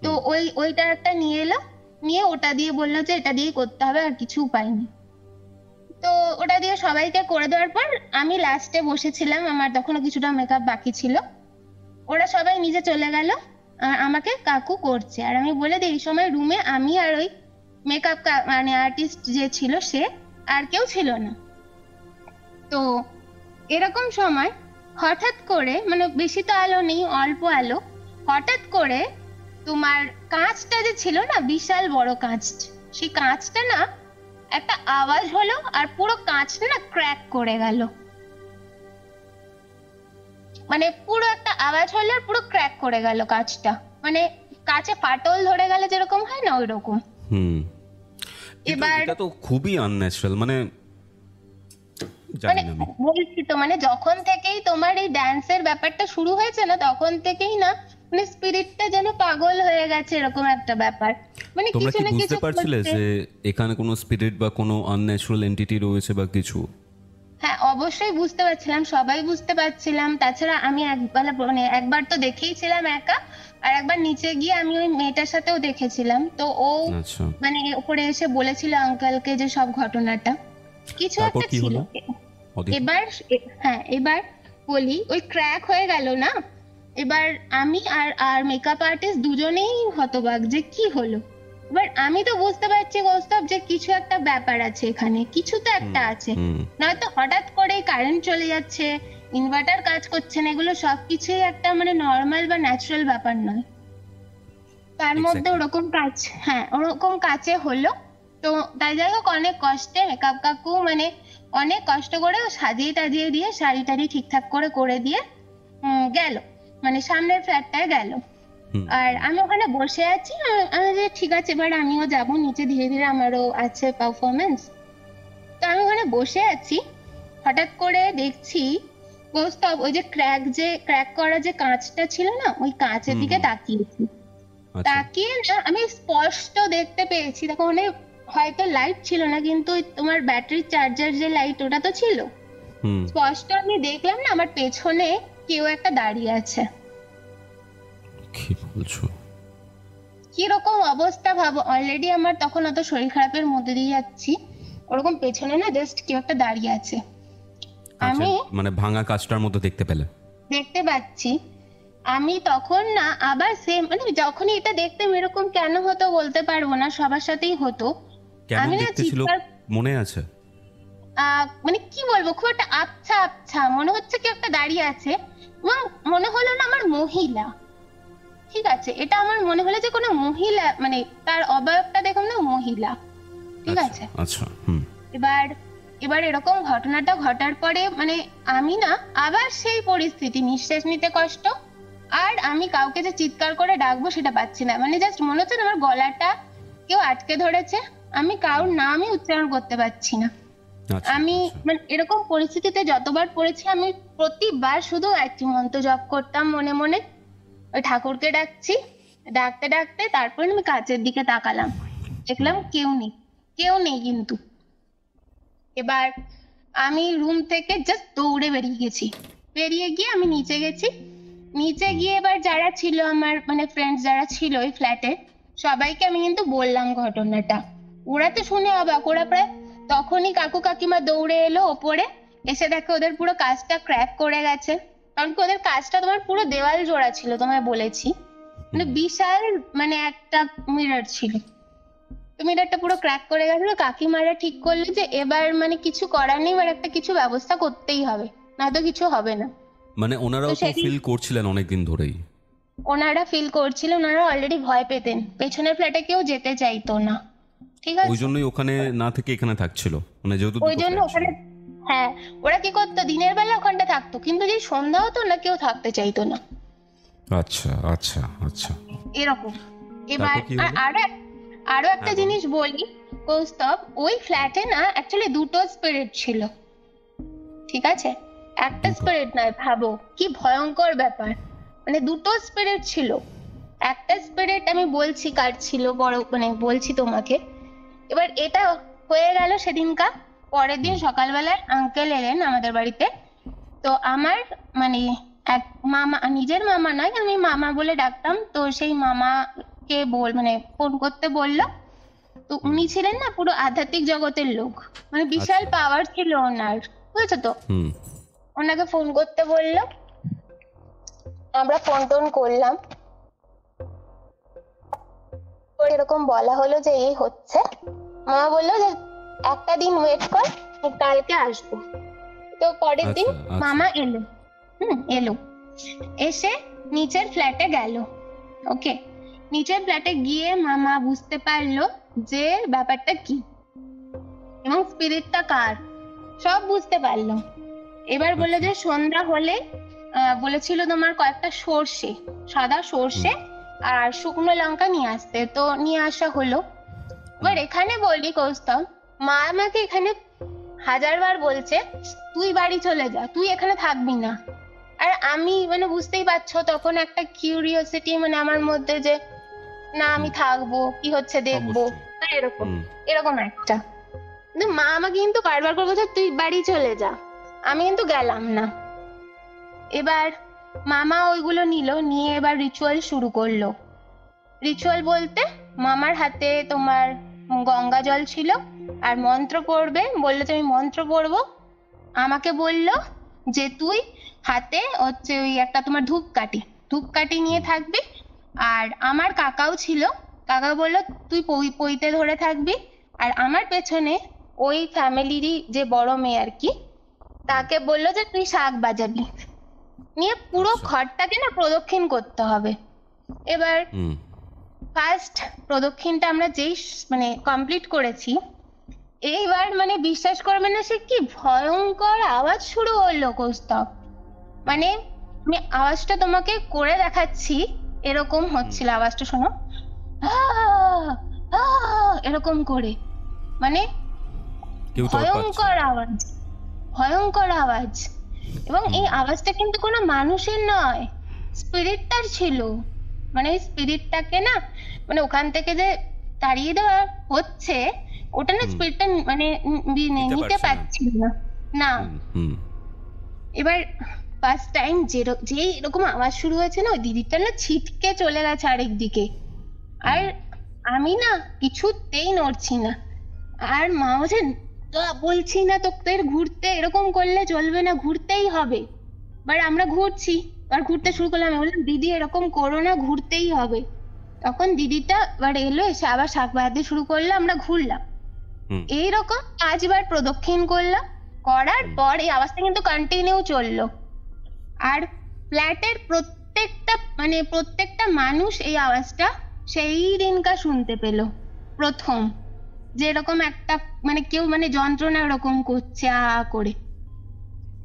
তো ওই ওইটা একটা নিয়ে এলো নিয়ে ওটা দিয়ে বলল যে এটা দিয়ে করতে হবে আর কিছু উপায় নেই। তো ওটা দিয়ে সবাইকে করে দেওয়ার পর আমি লাস্টে বসেছিলাম আমার তখনও কিছুটা মেকআপ বাকি ছিল। ওরা সবাই নিজে চলে গেল আর আমাকে কাকু করছে। আর আমি বলে দিই এই সময় রুমে আমি আর ওই মেকআপ মানে আর্টিস্ট যে ছিল সে আর কেউ ছিল না। তো এরকম সময় হঠাৎ করে মানে বেশি তো আলো নেই অল্প আলো হঠাৎ করে তোমার কাঁচটা যে ছিল না বিশাল বড় কাঁচ সেই কাঁচটা না একটা আওয়াজ হলো আর পুরো কাঁচটা না ক্র্যাক করে গেল। মানে পুরো একটা আওয়াজ হলো আর পুরো ক্র্যাক করে গেল কাঁচটা। মানে কাঁচে ফাটল ধরে গেলে যেরকম হয় না ওই রকম হুম এবার- এটা তো খুবই আনন্যাচারাল মানে মানে বলছি তো মানে যখন থেকেই তোমার এই ড্যান্সের ব্যাপারটা শুরু হয়েছে না তখন থেকেই না মানে স্পিরিটটা যেন পাগল হয়ে গেছে এরকম একটা ব্যাপার। মানে তোমরা কি বুঝতে পারছিলে যে এখানে কোনো স্পিরিট বা কোনো আনন্যাচারাল এন্টিটি রয়েছে বা কিছু? হ্যাঁ অবশ্যই বুঝতে পারছিলাম সবাই বুঝতে পারছিলাম। তাছাড়া আমি একবার মানে একবার তো দেখেইছিলাম একা আর একবার নিচে গিয়ে আমি ওই মেয়েটার সাথেও দেখেছিলাম। তো ও আচ্ছা। মানে উপরে এসে বলেছিল আঙ্কেলকে যে সব ঘটনাটা। কিছু একটা ছিল। এবার হ্যাঁ এবার বলি ওই ক্র্যাক হয়ে গেল না? এবার আমি আর আর মেকআপ আর্টিস্ট দুজনেই হতবাক যে কি হলো? এবার আমি তো বুঝতে পারছি কৌস্তব যে কিছু একটা ব্যাপার আছে এখানে কিছু তো একটা আছে। নয়তো হঠাৎ করে কারেন্ট চলে যাচ্ছে ইনভার্টার কাজ করছে না এগুলো সবকিছুই একটা মানে নর্মাল বা ন্যাচারাল ব্যাপার নয়। তার মধ্যে ওরকম কাজ হ্যাঁ ওরকম কাছে হলো। তো তাই যাই হোক অনেক কষ্টে মেকআপ কাকু মানে অনেক কষ্ট করে সাজিয়ে টাজিয়ে দিয়ে শাড়ি টাড়ি ঠিকঠাক করে করে দিয়ে গেল। মানে সামনের ফ্ল্যাটটায় গেল। আর আমি ওখানে বসে আছি। আমি যে ঠিক আছে এবার আমিও যাব। নিচে ধীরে ধীরে আমারও আছে পারফরমেন্স তো আমি ওখানে বসে আছি। হঠাৎ করে দেখছি কৌস্তব ওই যে ক্র্যাক যে ক্র্যাক করা যে কাঁচটা ছিল না ওই কাঁচের দিকে। তাকিয়েছি। আচ্ছা। তাকিয়ে না আমি স্পষ্ট দেখতে পেয়েছি। তখন মানে হয়তো লাইট ছিল না কিন্তু তোমার ব্যাটারি চার্জার যে লাইট ওটা তো ছিল। স্পষ্ট আমি দেখলাম না আমার পেছনে কেউ একটা দাঁড়িয়ে আছে। কি বলছো? কীরকম অবস্থা ভাবো অলরেডি আমার তখন অত শরীর খারাপের মধ্যে দিয়ে যাচ্ছি। ওরকম পেছনে না জাস্ট কেউ একটা দাঁড়িয়ে আছে। আচ্ছা আমি মানে ভাঙা কাজটার মতো দেখতে পেলে। দেখতে পাচ্ছি। আমি তখন না আবার সেম মানে যখনই এটা দেখতাম এরকম কেন হতো বলতে পারব না সবার সাথেই হতো। কেমন দেখতে ছিল? মনে আছে? মানে কি বলব খুব একটা আচ্ছা আচ্ছা মনে হচ্ছে কি একটা দাঁড়িয়ে আছে। এবং মনে হলো না আমার মহিলা। ঠিক আছে এটা আমার মনে হলো যে কোনো মহিলা মানে তার অবয়বটা দেখুন না মহিলা। ঠিক আছে। আচ্ছা আচ্ছা হুম। এবার এবার এরকম ঘটনাটা ঘটার পরে মানে আমি না আবার সেই পরিস্থিতি নিঃশ্বাস নিতে কষ্ট। আর আমি কাউকে যে চিৎকার করে ডাকবো সেটা পাচ্ছি না। মানে জাস্ট মনে হচ্ছে আমার গলাটা কেউ আটকে ধরেছে। আমি কারোর নামই উচ্চারণ করতে পারছি না। আচ্ছা আমি আচ্ছা। মানে এরকম পরিস্থিতিতে যতবার পড়েছি আমি প্রতিবার শুধু একটি মন্ত্র জপ করতাম মনে মনে। ওই ঠাকুরকে ডাকছি ডাকতে ডাকতে তারপরে আমি কাচের দিকে তাকালাম। দেখলাম কেউ নেই কেউ নেই কিন্তু। এবার আমি রুম থেকে জাস্ট দৌড়ে বেরিয়ে গেছি। বেরিয়ে গিয়ে আমি নিচে গেছি। নিচে গিয়ে এবার যারা ছিল আমার মানে ফ্রেন্ডস যারা ছিল ওই ফ্ল্যাটে সবাইকে আমি কিন্তু বললাম ঘটনাটা। ওরা তো শুনে অবাক ওরা প্রায় তখনই কাকু কাকিমা দৌড়ে এলো ওপরে এসে দেখে ওদের পুরো কাজটা ক্র্যাক করে গেছে। কারণ কি ওদের কাজটা তোমার পুরো দেওয়াল জোড়া ছিল তোমায় বলেছি। মানে বিশাল মানে একটা মিরর ছিল। তো মিররটা পুরো ক্র্যাক করে গেছিল কাকিমারা ঠিক করল যে এবার মানে কিছু করার নেই এবার একটা কিছু ব্যবস্থা করতেই হবে না তো কিছু হবে না। মানে ওনারাও তো ফিল করছিলেন অনেকদিন ধরেই। ওনারা ফিল করছিল ওনারা অলরেডি ভয় পেতেন। পেছনের ফ্ল্যাটে কেউ যেতে চাইতো না। ঠিক ওই আছে জন্যই ওখানে না থেকে এখানে থাকছিল। মানে যেহেতু ওই জন্য ওখানে হ্যাঁ ওরা কি করতো? দিনের বেলা ওখানটা থাকতো। কিন্তু যে সন্ধ্যা হতো না কেউ থাকতে চাইতো না। আচ্ছা আচ্ছা আচ্ছা। এরকম। এবার? আর- আরও একটা হ্যাঁ, জিনিস বলি কৌস্তব ওই ফ্ল্যাটে না অ্যাকচুয়ালি দুটো স্পিরিট ছিল। ঠিক আছে? একটা? স্পিরিট নয় ভাবো। কি ভয়ঙ্কর ব্যাপার। মানে দুটো স্পিরিট ছিল। একটা স্পিরিট আমি বলছি কার ছিল বড় মানে বলছি তোমাকে। এবার এটা হয়ে গেল সেদিনকা পরের দিন সকালবেলায় আঙ্কেল এলেন আমাদের বাড়িতে। তো আমার মানে এক মামা নিজের মামা নয় আমি মামা বলে ডাকতাম। তো সেই মামাকে বল মানে ফোন করতে বলল। তো উনি ছিলেন না পুরো আধ্যাত্মিক জগতের লোক। মানে বিশাল আচ্ছা। পাওয়ার ছিল ওনার বুঝেছ তো? ওনাকে ফোন করতে বলল। আমরা ফোন টোন করলাম। এরকম বলা হলো যে এই হচ্ছে। মামা বলল যে একটা দিন ওয়েট কর কালকে আসব। তো পরের দিন আচ্ছা, আচ্ছা। মামা এলো। হুম এলো। এসে নিচের ফ্ল্যাটে গেল। ওকে নিচের ফ্ল্যাটে গিয়ে মামা বুঝতে পারল যে ব্যাপারটা কি এবং স্পিরিটটা কার সব বুঝতে পারল। এবার বলল যে সন্ধ্যা হলে আহ, বলেছিল তোমার কয়েকটা সর্ষে সাদা সর্ষে আর শুকনো লঙ্কা নিয়ে আসতে। তো নিয়ে আসা হলো। এবার এখানে বলি কৌস্তম মা আমাকে এখানে হাজারবার বলছে তুই বাড়ি চলে যা তুই এখানে থাকবি না। আর আমি মানে বুঝতেই পারছ তখন একটা কিউরিওসিটি মানে আমার মধ্যে যে না আমি থাকব কি হচ্ছে দেখব? এরকম এরকম একটা। কিন্তু মা আমাকে কিন্তু বারবার করে বলছে তুই বাড়ি চলে যা। আমি কিন্তু গেলাম না। এবার মামা ওইগুলো নিল নিয়ে এবার রিচুয়াল শুরু করল। রিচুয়াল বলতে মামার হাতে তোমার গঙ্গা জল ছিল আর মন্ত্র পড়বে বলল তুমি মন্ত্র পড়ব? আমাকে বলল যে তুই হাতে হচ্ছে ওই একটা তোমার ধূপকাঠি ধূপকাঠি নিয়ে থাকবি আর আমার কাকাও ছিল কাকা বলল তুই পই- পইতে ধরে থাকবি আর আমার পেছনে ওই ফ্যামিলিরই যে বড় মেয়ে আর কি তাকে বলল যে তুই শাক বাজাবি। নিয়ে পুরো আচ্ছা। ঘরটাকে না প্রদক্ষিণ করতে হবে। এবার ফার্স্ট প্রদক্ষিণটা আমরা যেই মানে কমপ্লিট করেছি এইবার মানে বিশ্বাস করবে না সে কি ভয়ঙ্কর আওয়াজ শুরু হলো কৌস্তব। মানে আমি আওয়াজটা তোমাকে করে দেখাচ্ছি এরকম হচ্ছিল আওয়াজটা শোনো। এরকম করে। মানে ভয়ঙ্কর আওয়াজ ভয়ঙ্কর আওয়াজ। এবং এই আওয়াজটা কিন্তু কোনো মানুষের নয় স্পিরিটটার ছিল। মানে ওই স্পিরিটটাকে না মানে ওখান থেকে যে তাড়িয়ে দেওয়া হচ্ছে ওটা না। স্পিরিটটা মানে নিতে। পারছিল না। না। এবার ফার্স্ট টাইম যে যেই এরকম আওয়াজ শুরু হয়েছে না ওই দিদিটা না ছিটকে চলে গেছে আরেক দিকে। আর আমি না কিছুতেই নড়ছি না। আর মা বলছে "তো বলছি না তোদের ঘুরতে এরকম করলে চলবে না ঘুরতেই হবে। এবার আমরা ঘুরছি। আর ঘুরতে শুরু করলাম। আমি বললাম দিদি এরকম করো না ঘুরতেই হবে। তখন দিদিটা এবার এলো এসে আবার শাক বাজাতে শুরু করল আমরা ঘুরলাম। হুম। এইরকম পাঁচবার প্রদক্ষিণ করলাম। করার পর এই আওয়াজটা কিন্তু কন্টিনিউ চলল। আর ফ্ল্যাটের প্রত্যেকটা মানে প্রত্যেকটা মানুষ এই আওয়াজটা সেই দিনকার শুনতে পেল। প্রথম। যে এরকম একটা মানে কেউ মানে যন্ত্রণা এরকম করছে আ করে।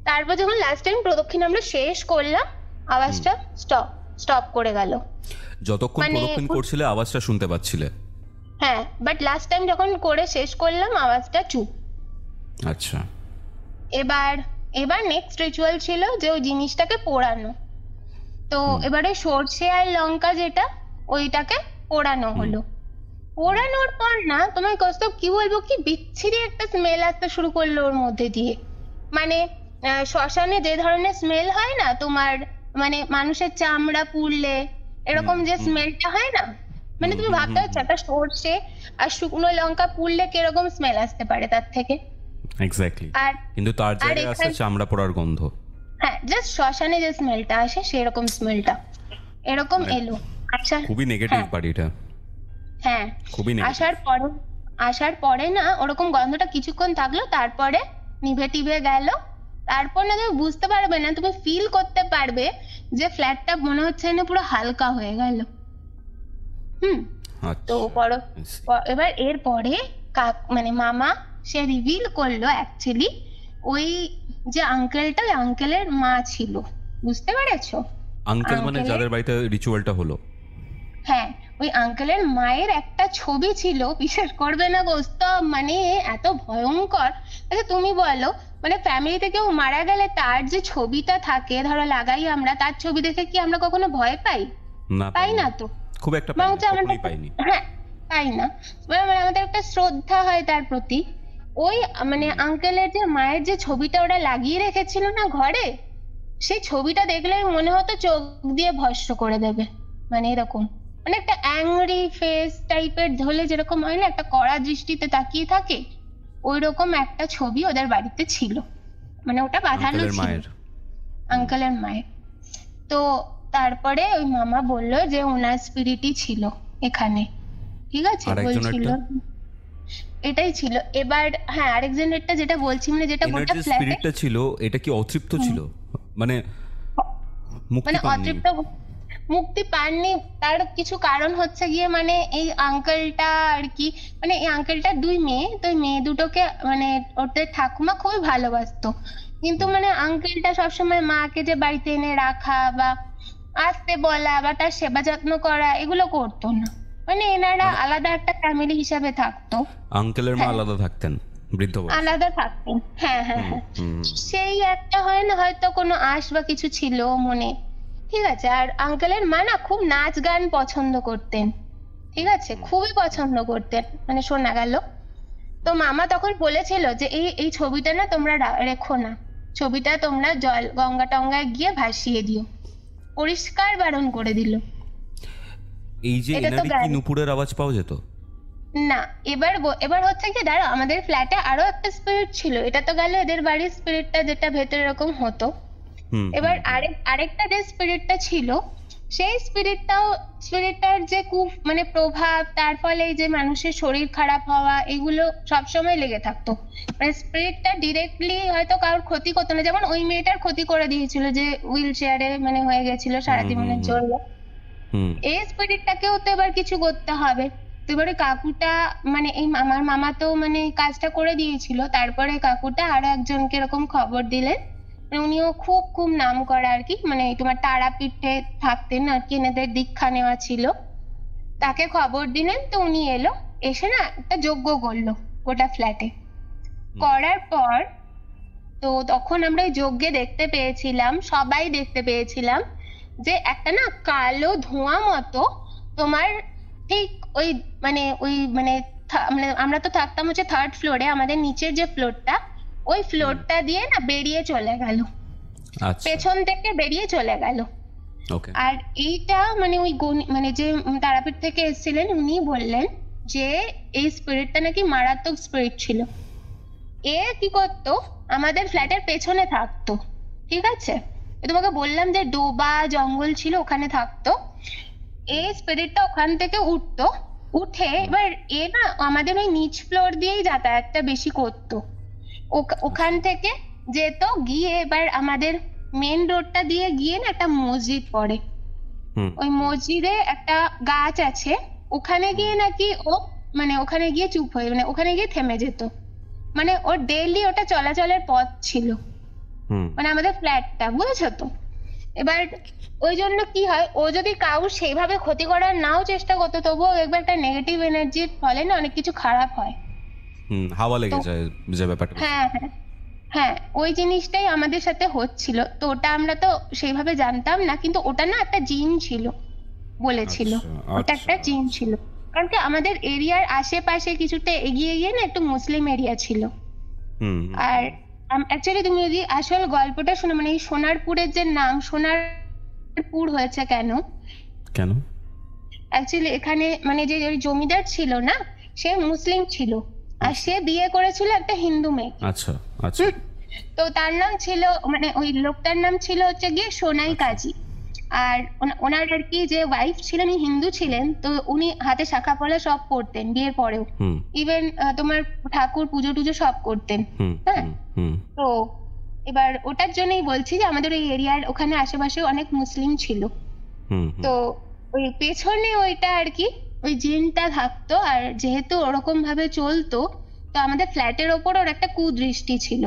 তারপর যখন লাস্ট টাইম প্রদক্ষিণ আমরা শেষ করলাম আওয়াজটা স্টপ স্টপ করে গেল। যতক্ষণ মানে- করছিলে আওয়াজটা শুনতে পাচ্ছিলে। হ্যাঁ বাট লাস্ট টাইম যখন করে শেষ করলাম আওয়াজটা চুপ। আচ্ছা। এবার এবার নেক্সট রিচুয়াল ছিল যে ওই জিনিসটাকে পোড়ানো। তো এবারে সর্ষে আর লঙ্কা যেটা ওইটাকে পোড়ানো হলো। পোড়ানোর পর না তোমার কৌস্তব কি বলব কি বিচ্ছিরি একটা স্মেল আসতে শুরু করল ওর মধ্যে দিয়ে। মানে শ্মশানে যে ধরনের স্মেল হয় না তোমার মানে মানুষের চামড়া পুড়লে এরকম যে স্মেলটা হয় না? মানে তুমি ভাবতে পারছ একটা সর্ষে আর শুকনো লঙ্কা পুড়লে কীরকম স্মেল আসতে পারে তার থেকে? এক্স্যাক্টলি কিন্তু তার জায়গায় আসছে চামড়া পড়ার গন্ধ। হ্যাঁ জাস্ট শ্মশানে যে স্মেলটা আসে সেরকম স্মেলটা এরকম মানে এলো। আচ্ছা খুবই নেগেটিভ হ্যাঁ। বাড়িটা হ্যাঁ। খুবই আসার পরে আসার পরে না ওরকম গন্ধটা কিছুক্ষণ থাকল তারপরে নিভে টিভে গেল। তারপর না তুমি বুঝতে পারবে না তুমি ফিল করতে পারবে যে ফ্ল্যাটটা মনে হচ্ছে না পুরো হালকা হয়ে গেল। হুম? তো আচ্ছা পর I see. প- এবার এরপরে কাক মানে মামা সে রিভিল করল অ্যাকচুয়ালি ওই যে আঙ্কেলটা ওই আঙ্কেলের মা ছিল। বুঝতে পেরেছ? আঙ্কেল মানে যাদের বাড়িতে রিচুয়ালটা হলো। হ্যাঁ ওই আঙ্কেলের মায়ের একটা ছবি ছিল বিশ্বাস করবে না গোস্ত মানে এত ভয়ঙ্কর। আচ্ছা তুমি বলো মানে ফ্যামিলিতে কেউ মারা গেলে তার যে ছবিটা থাকে ধরো লাগাই আমরা তার ছবি দেখে কি আমরা কখনো ভয় পাই? না পাই না তো। খুব একটা বা পাইনি, হ্যাঁ পাই না। এবার মানে আমাদের একটা শ্রদ্ধা হয় তার প্রতি। ওই মানে আঙ্কেলের যে মায়ের যে ছবিটা ওরা লাগিয়ে রেখেছিল না ঘরে সেই ছবিটা দেখলেই মনে হতো চোখ দিয়ে ভস্ম করে দেবে। মানে এরকম। মানে একটা অ্যাংরি ফেস টাইপের ধরলে যেরকম হয় না একটা কড়া দৃষ্টিতে তাকিয়ে থাকে ওই রকম একটা ছবি ওদের বাড়িতে ছিল। মানে ওটা বাঁধানো ছিল। আঙ্কেলের মায়ের। তো তারপরে ওই মামা বলল যে ওনার স্পিরিটই ছিল এখানে। ঠিক আছে? বলছিল। এটাই ছিল। এবার হ্যাঁ আরেকজনেরটা যেটা বলছি মানে যেটা গোটা ফ্ল্যাটে স্পিরিটটা ছিল এটা কি অতৃপ্ত ছিল? মানে মানে অতৃপ্ত মুক্তি পাননি। তার কিছু কারণ হচ্ছে গিয়ে মানে এই আঙ্কেলটা আর কি মানে এই আঙ্কেলটার দুই মেয়ে তো মেয়ে দুটোকে মানে ওদের ঠাকুমা খুবই ভালোবাসতো। কিন্তু মানে আঙ্কেলটা সবসময় মাকে যে বাড়িতে এনে রাখা বা আসতে বলা বা তার সেবা যত্ন করা এগুলো করতো না। মানে এনারা আলাদা একটা ফ্যামিলি হিসাবে থাকতো। আঙ্কেলের মা হ্যাঁ। আলাদা থাকতেন বৃদ্ধ আলাদা থাকতেন। হ্যাঁ হ্যাঁ হ্যাঁ। সেই একটা হয় না হয়তো কোনো আশ বা কিছু ছিল মনে। ঠিক আছে আর আঙ্কেলের মা না খুব নাচ গান পছন্দ করতেন। ঠিক আছে খুবই পছন্দ করতেন। মানে শোনা গেল। তো মামা তখন বলেছিল যে এই এই ছবিটা না তোমরা রেখো না। ছবিটা তোমরা জল গঙ্গা টঙ্গায় গিয়ে ভাসিয়ে দিও। পরিষ্কার বারণ করে দিল। এই যে তো কি। নুপুরের আওয়াজ পাওয়া যেত? না এবার এবার হচ্ছে কি দাঁড়াও আমাদের ফ্ল্যাটে আরও একটা স্পিরিট ছিল। এটা তো গেল এদের বাড়ির স্পিরিটটা যেটা ভেতরে এরকম হতো। এবার আরেক আরেকটা যে স্পিরিটটা ছিল সেই স্পিরিটটাও স্পিরিটটার যে কু মানে প্রভাব তার ফলে এই যে মানুষের শরীর খারাপ হওয়া এগুলো সবসময় লেগে থাকতো। মানে স্পিরিটটা ডিরেক্টলি হয়তো কারোর ক্ষতি করতো না। যেমন ওই মেয়েটার ক্ষতি করে দিয়েছিল যে হুইল চেয়ারে মানে হয়ে গেছিল সারা জীবনের। জন্য। এই স্পিরিটটাকেও তো এবার কিছু করতে হবে। তো এবারে কাকুটা মানে এই আমার মামা তো মানে কাজটা করে দিয়েছিল। তারপরে কাকুটা আরও একজনকে এরকম খবর দিলেন। উনিও খুব খুব নাম করা আর কি। মানে তোমার তারাপীঠে থাকতেন আর কি এনাদের দীক্ষা নেওয়া ছিল। তাকে খবর দিলেন তো উনি এলো। এসে না একটা যজ্ঞ করল গোটা ফ্ল্যাটে করার পর তো তখন আমরা ওই যজ্ঞে দেখতে পেয়েছিলাম সবাই দেখতে পেয়েছিলাম যে একটা না কালো ধোঁয়া মতো তোমার ঠিক ওই মানে ওই মানে মানে আমরা তো থাকতাম হচ্ছে থার্ড ফ্লোরে আমাদের নিচের যে ফ্লোরটা ওই ফ্লোরটা দিয়ে না বেরিয়ে চলে গেল। আচ্ছা। পেছন থেকে বেরিয়ে চলে গেল। আর এইটা মানে ওই মানে যে তারাপীঠ থেকে এসেছিলেন উনি বললেন যে এই স্পিরিটটা নাকি মারাত্মক স্পিরিট ছিল। এ কি করতো? আমাদের ফ্ল্যাটের পেছনে থাকতো। ঠিক আছে? তোমাকে বললাম যে ডোবা জঙ্গল ছিল ওখানে থাকতো। এই স্পিরিটটা ওখান থেকে উঠতো। উঠে এবার এ না আমাদের ওই নিচ ফ্লোর দিয়েই যাতায়াতটা বেশি করতো। ওখান থেকে যেত গিয়ে এবার আমাদের মেন রোডটা দিয়ে গিয়ে না একটা মসজিদ পড়ে। ওই মসজিদে একটা গাছ আছে ওখানে গিয়ে নাকি ও মানে ওখানে গিয়ে চুপ হয়ে মানে ওখানে গিয়ে থেমে যেত। মানে ওর ডেইলি ওটা চলাচলের পথ ছিল। মানে আমাদের ফ্ল্যাটটা বুঝেছ তো? এবার ওই জন্য কি হয় ও যদি কাউর সেইভাবে ক্ষতি করার নাও চেষ্টা করতো তবুও একবার একটা নেগেটিভ এনার্জির ফলে না অনেক কিছু খারাপ হয়। হুম হাওয়া লেগে যায় যে ব্যাপারটা। হ্যাঁ হ্যাঁ হ্যাঁ ওই জিনিসটাই আমাদের সাথে হচ্ছিল। তো ওটা আমরা তো সেইভাবে জানতাম না কিন্তু ওটা না একটা জিন ছিল বলেছিল। আচ্ছা, ওটা একটা আচ্ছা। জিন ছিল। কারণ কি আমাদের এরিয়ার আশেপাশে কিছুটা এগিয়ে গিয়ে না একটু মুসলিম এরিয়া ছিল। আর অ্যাকচুয়ালি তুমি যদি আসল গল্পটা শোনো মানে এই সোনারপুরের যে নাম সোনারপুর হয়েছে কেন? কেন? অ্যাকচুয়ালি এখানে মানে যে ওই জমিদার ছিল না সে মুসলিম ছিল। আর সে বিয়ে করেছিল একটা হিন্দু মেয়ে আচ্ছা আচ্ছা। তো তার নাম ছিল মানে ওই লোকটার নাম ছিল হচ্ছে গিয়ে সোনাই কাজী। আর ওনার আর কি যে ওয়াইফ ছিলেন হিন্দু ছিলেন তো উনি হাতে শাখা পলা সব করতেন বিয়ের পরেও। ইভেন তোমার ঠাকুর পুজো টুজো সব করতেন। হ্যাঁ। তো এবার ওটার জন্যই বলছি যে আমাদের ওই এরিয়ার ওখানে আশেপাশে অনেক মুসলিম ছিল। তো ওই পেছনে ওইটা আর কি ওই জিনটা থাকতো আর যেহেতু ওরকম ভাবে চলতো, তো আমাদের ফ্ল্যাটের ওপর ওর একটা কুদৃষ্টি ছিল।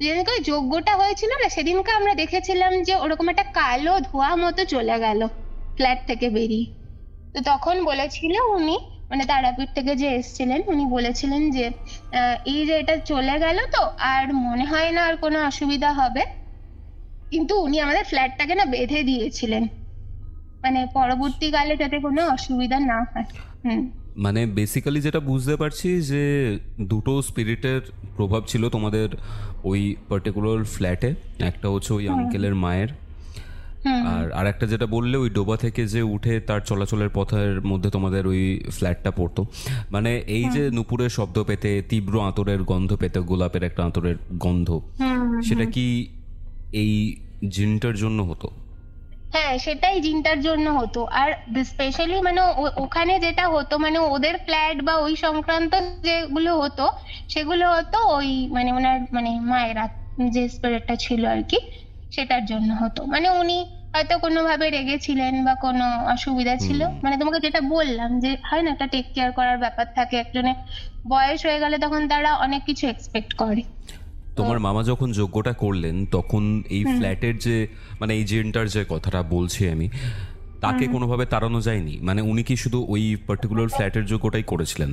যেদিনকে ওই যজ্ঞটা হয়েছিল না, সেদিনকে আমরা দেখেছিলাম যে ওরকম একটা কালো ধোঁয়া মতো চলে গেল ফ্ল্যাট থেকে বেরিয়ে। তো তখন বলেছিল উনি মানে তারাপীঠ থেকে যে এসেছিলেন, উনি বলেছিলেন যে এই যে এটা চলে গেল তো, আর মনে হয় না আর কোনো অসুবিধা হবে। কিন্তু উনি আমাদের ফ্ল্যাটটাকে না বেঁধে দিয়েছিলেন। মানে পরবর্তীকালে যাতে কোনো অসুবিধা না হয়। হুম। মানে বেসিক্যালি যেটা বুঝতে পারছি যে দুটো স্পিরিটের প্রভাব ছিল তোমাদের ওই পার্টিকুলার ফ্ল্যাটে একটা হচ্ছে ওই আঙ্কেলের মায়ের হুম। আর আরেকটা যেটা বললে ওই ডোবা থেকে যে উঠে তার চলাচলের পথের মধ্যে তোমাদের ওই ফ্ল্যাটটা পড়তো। মানে এই যে নুপুরের শব্দ পেতে তীব্র আঁতরের গন্ধ পেতে গোলাপের একটা আঁতরের গন্ধ সেটা কি এই জিনটার জন্য হতো? হ্যাঁ সেটাই জিনটার জন্য হতো। আর স্পেশালি মানে ও- ওখানে যেটা হতো মানে ওদের ফ্ল্যাট বা ওই সংক্রান্ত যেগুলো হতো সেগুলো হতো ওই মানে ওনার মানে মায়ের যে স্পিরিটটা ছিল আর কি সেটার জন্য হতো। মানে উনি হয়তো কোনোভাবে রেগেছিলেন বা কোনো অসুবিধা ছিল। মানে তোমাকে যেটা বললাম যে হয় না একটা টেক কেয়ার করার ব্যাপার থাকে একজনের বয়স হয়ে গেলে তখন তারা অনেক কিছু এক্সপেক্ট করে। তোমার মামা যখন যজ্ঞটা করলেন তখন এই ফ্ল্যাটের যে মানে এই জেনটার যে কথাটা বলছি আমি তাকে কোনোভাবে তাড়ানো যায়নি? মানে উনি কি শুধু ওই পার্টিকুলার ফ্ল্যাটের যোগ্যটাই করেছিলেন?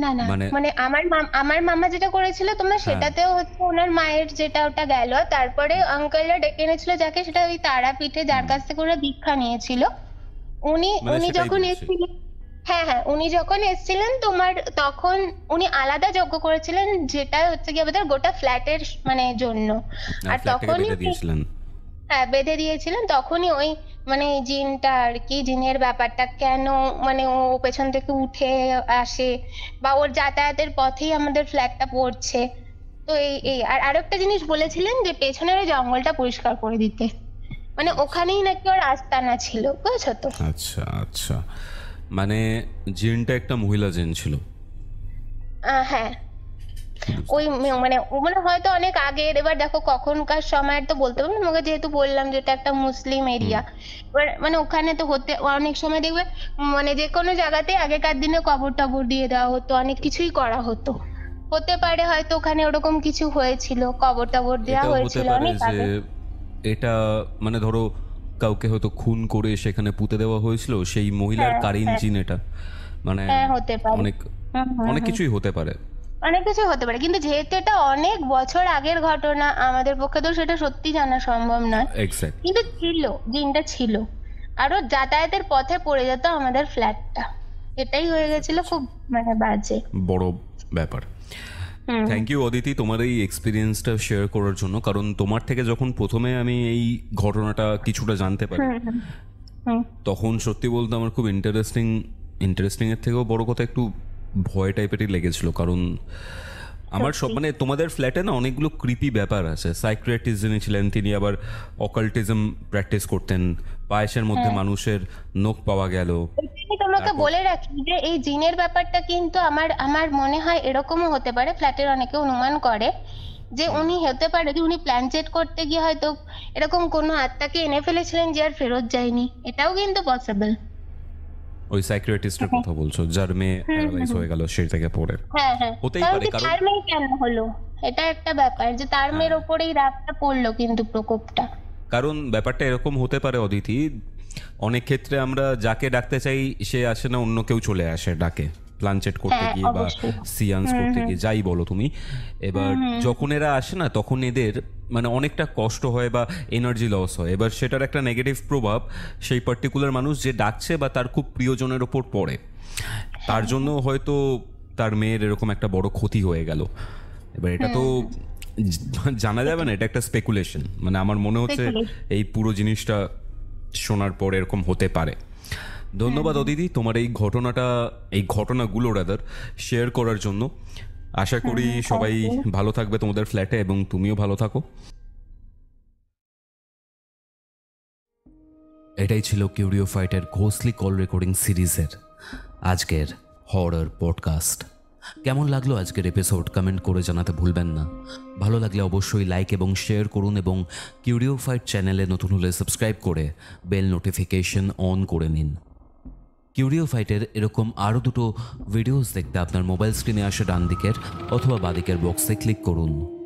না না মানে- মানে আমার মাম- আমার মামা যেটা করেছিল তোমার হ্যাঁ। সেটাতেও হচ্ছে ওনার মায়ের যেটা ওটা গেল তারপরে আঙ্কেলরা ডেকে এনেছিল যাকে সেটা ওই তারাপীঠে যার কাছ থেকে ওরা দীক্ষা নিয়েছিল। উনি মানে উনি যখন। এসেছিলেন হ্যাঁ হ্যাঁ উনি যখন এসেছিলেন তোমার তখন উনি আলাদা যজ্ঞ করেছিলেন যেটা হচ্ছে কি আমাদের গোটা ফ্ল্যাটের মানে জন্য। আর তখনই হ্যাঁ বেঁধে দিয়েছিলেন তখনই ওই মানে জিনটা আর কি জিনের ব্যাপারটা কেন মানে ও পেছন থেকে উঠে আসে বা ওর যাতায়াতের পথেই আমাদের ফ্ল্যাটটা পড়ছে। তো এই এই আর আরেকটা জিনিস বলেছিলেন যে পেছনের ওই জঙ্গলটা পরিষ্কার করে দিতে। মানে ওখানেই নাকি ওর আস্তানা ছিল বুঝছ তো? আচ্ছা আচ্ছা। মানে জিনটা একটা মহিলা জিন ছিল। আহ, হ্যাঁ। ওই ম- মানে ও মানে হয়তো অনেক আগের এবার দেখো কখনকার সময়ের তো বলতে পারব না তোমাকে যেহেতু বললাম যে এটা একটা মুসলিম এরিয়া এবার মানে ওখানে তো হতে অনেক সময় দেখবে মানে যে কোনো জায়গাতে আগেকার দিনে কবর টবর দিয়ে দেওয়া হতো অনেক কিছুই করা হতো। হতে পারে হয়তো ওখানে ওরকম কিছু হয়েছিল কবর টবর দেওয়া এটাও হতে হয়েছিল পারে অনেক যে আগে। এটা মানে ধরো কাউকে হয়তো খুন করে সেখানে পুঁতে দেওয়া হয়েছিল সেই মহিলার হ্যাঁ, কারিন হ্যাঁ। জিন এটা। মানে হ্যাঁ অনেক অনেক কিছুই হতে পারে। অনেক কিছু হতে পারে কিন্তু যেহেতু এটা অনেক বছর আগের ঘটনা আমাদের পক্ষে তো সেটা সত্যি জানা সম্ভব নয়। কিন্তু ছিল জিনটা ছিল। আরও যাতায়াতের পথে পড়ে যেত আমাদের ফ্ল্যাটটা এটাই হয়ে গেছিল খুব মানে বাজে। বড় ব্যাপার। থ্যাংক ইউ অদিতি তোমার এই এক্সপিরিয়েন্সটা শেয়ার করার জন্য। কারণ তোমার থেকে যখন প্রথমে আমি এই ঘটনাটা কিছুটা জানতে পারি। তখন সত্যি বলতে আমার খুব ইন্টারেস্টিং ইন্টারেস্টিং এর থেকেও বড় কথা একটু ভয় টাইপেরই লেগেছিল। কারণ আমার সব মানে তোমাদের ফ্ল্যাটে না অনেকগুলো কৃপি ব্যাপার আছে। সাইক্রেটিস্ট যিনি ছিলেন তিনি আবার অকাল্টিজম প্র্যাকটিস করতেন। পায়েসের মধ্যে মানুষের নখ পাওয়া গেল। তোমাকে বলে রাখি যে এই জিনের ব্যাপারটা কিন্তু আমার আমার মনে হয় এরকমও হতে পারে ফ্ল্যাটের অনেকে অনুমান করে যে উনি হতে পারে যে উনি প্ল্যান চেট করতে গিয়ে হয়তো এরকম কোনো আত্মাকে এনে ফেলেছিলেন যে আর ফেরত যায়নি। এটাও কিন্তু পসিবল ওই সাইক্রেটিস্টের কথা বলছো যার মেয়ে প্যারালাইজ হয়ে গেল সেই থেকে পড়ে। হ্যাঁ হ্যাঁ। হতেই পারে, কারণ- তার মেয়ে কেন হলো? এটা একটা ব্যাপার যে তার মেয়ের ওপরেই রাগটা পড়ল কিন্তু প্রকোপটা। কারণ ব্যাপারটা এরকম হতে পারে অদিতি। অনেক ক্ষেত্রে আমরা যাকে ডাকতে চাই সে আসে না অন্য কেউ চলে আসে ডাকে। প্লানচেট করতে হ্যাঁ, গিয়ে বা সিয়ান্স করতে গিয়ে যাই বলো তুমি। এবার যখন এরা আসে না তখন এদের মানে অনেকটা কষ্ট হয় বা এনার্জি লস হয়। এবার সেটার একটা নেগেটিভ প্রভাব সেই পার্টিকুলার মানুষ যে ডাকছে বা তার খুব প্রিয়জনের ওপর পড়ে তার জন্য হয়তো তার মেয়ের এরকম একটা বড় ক্ষতি হয়ে গেল। এবার এটা তো জানা যাবে না এটা একটা স্পেকুলেশন মানে আমার মনে হচ্ছে এই পুরো জিনিসটা শোনার পর এরকম হতে পারে। ধন্যবাদ অদিতি তোমার এই ঘটনাটা এই ঘটনাগুলো রাদার শেয়ার করার জন্য। আশা করি সবাই ভালো থাকবে তোমাদের ফ্ল্যাটে এবং তুমিও ভালো থাকো। এটাই ছিল কিউরিও ফাইটের ঘোষলি কল রেকর্ডিং সিরিজের আজকের হরর পডকাস্ট কেমন লাগল আজকের এপিসোড কমেন্ট করে জানাতে ভুলবেন না। ভালো লাগলে অবশ্যই লাইক এবং শেয়ার করুন এবং কিউরিও ফাইট চ্যানেলে নতুন হলে সাবস্ক্রাইব করে বেল নোটিফিকেশন অন করে নিন। কিউরিওফাইটের এরকম আরও দুটো ভিডিওস দেখতে আপনার মোবাইল স্ক্রিনে আসে ডান দিকের অথবা বাদিকের বক্সে ক্লিক করুন।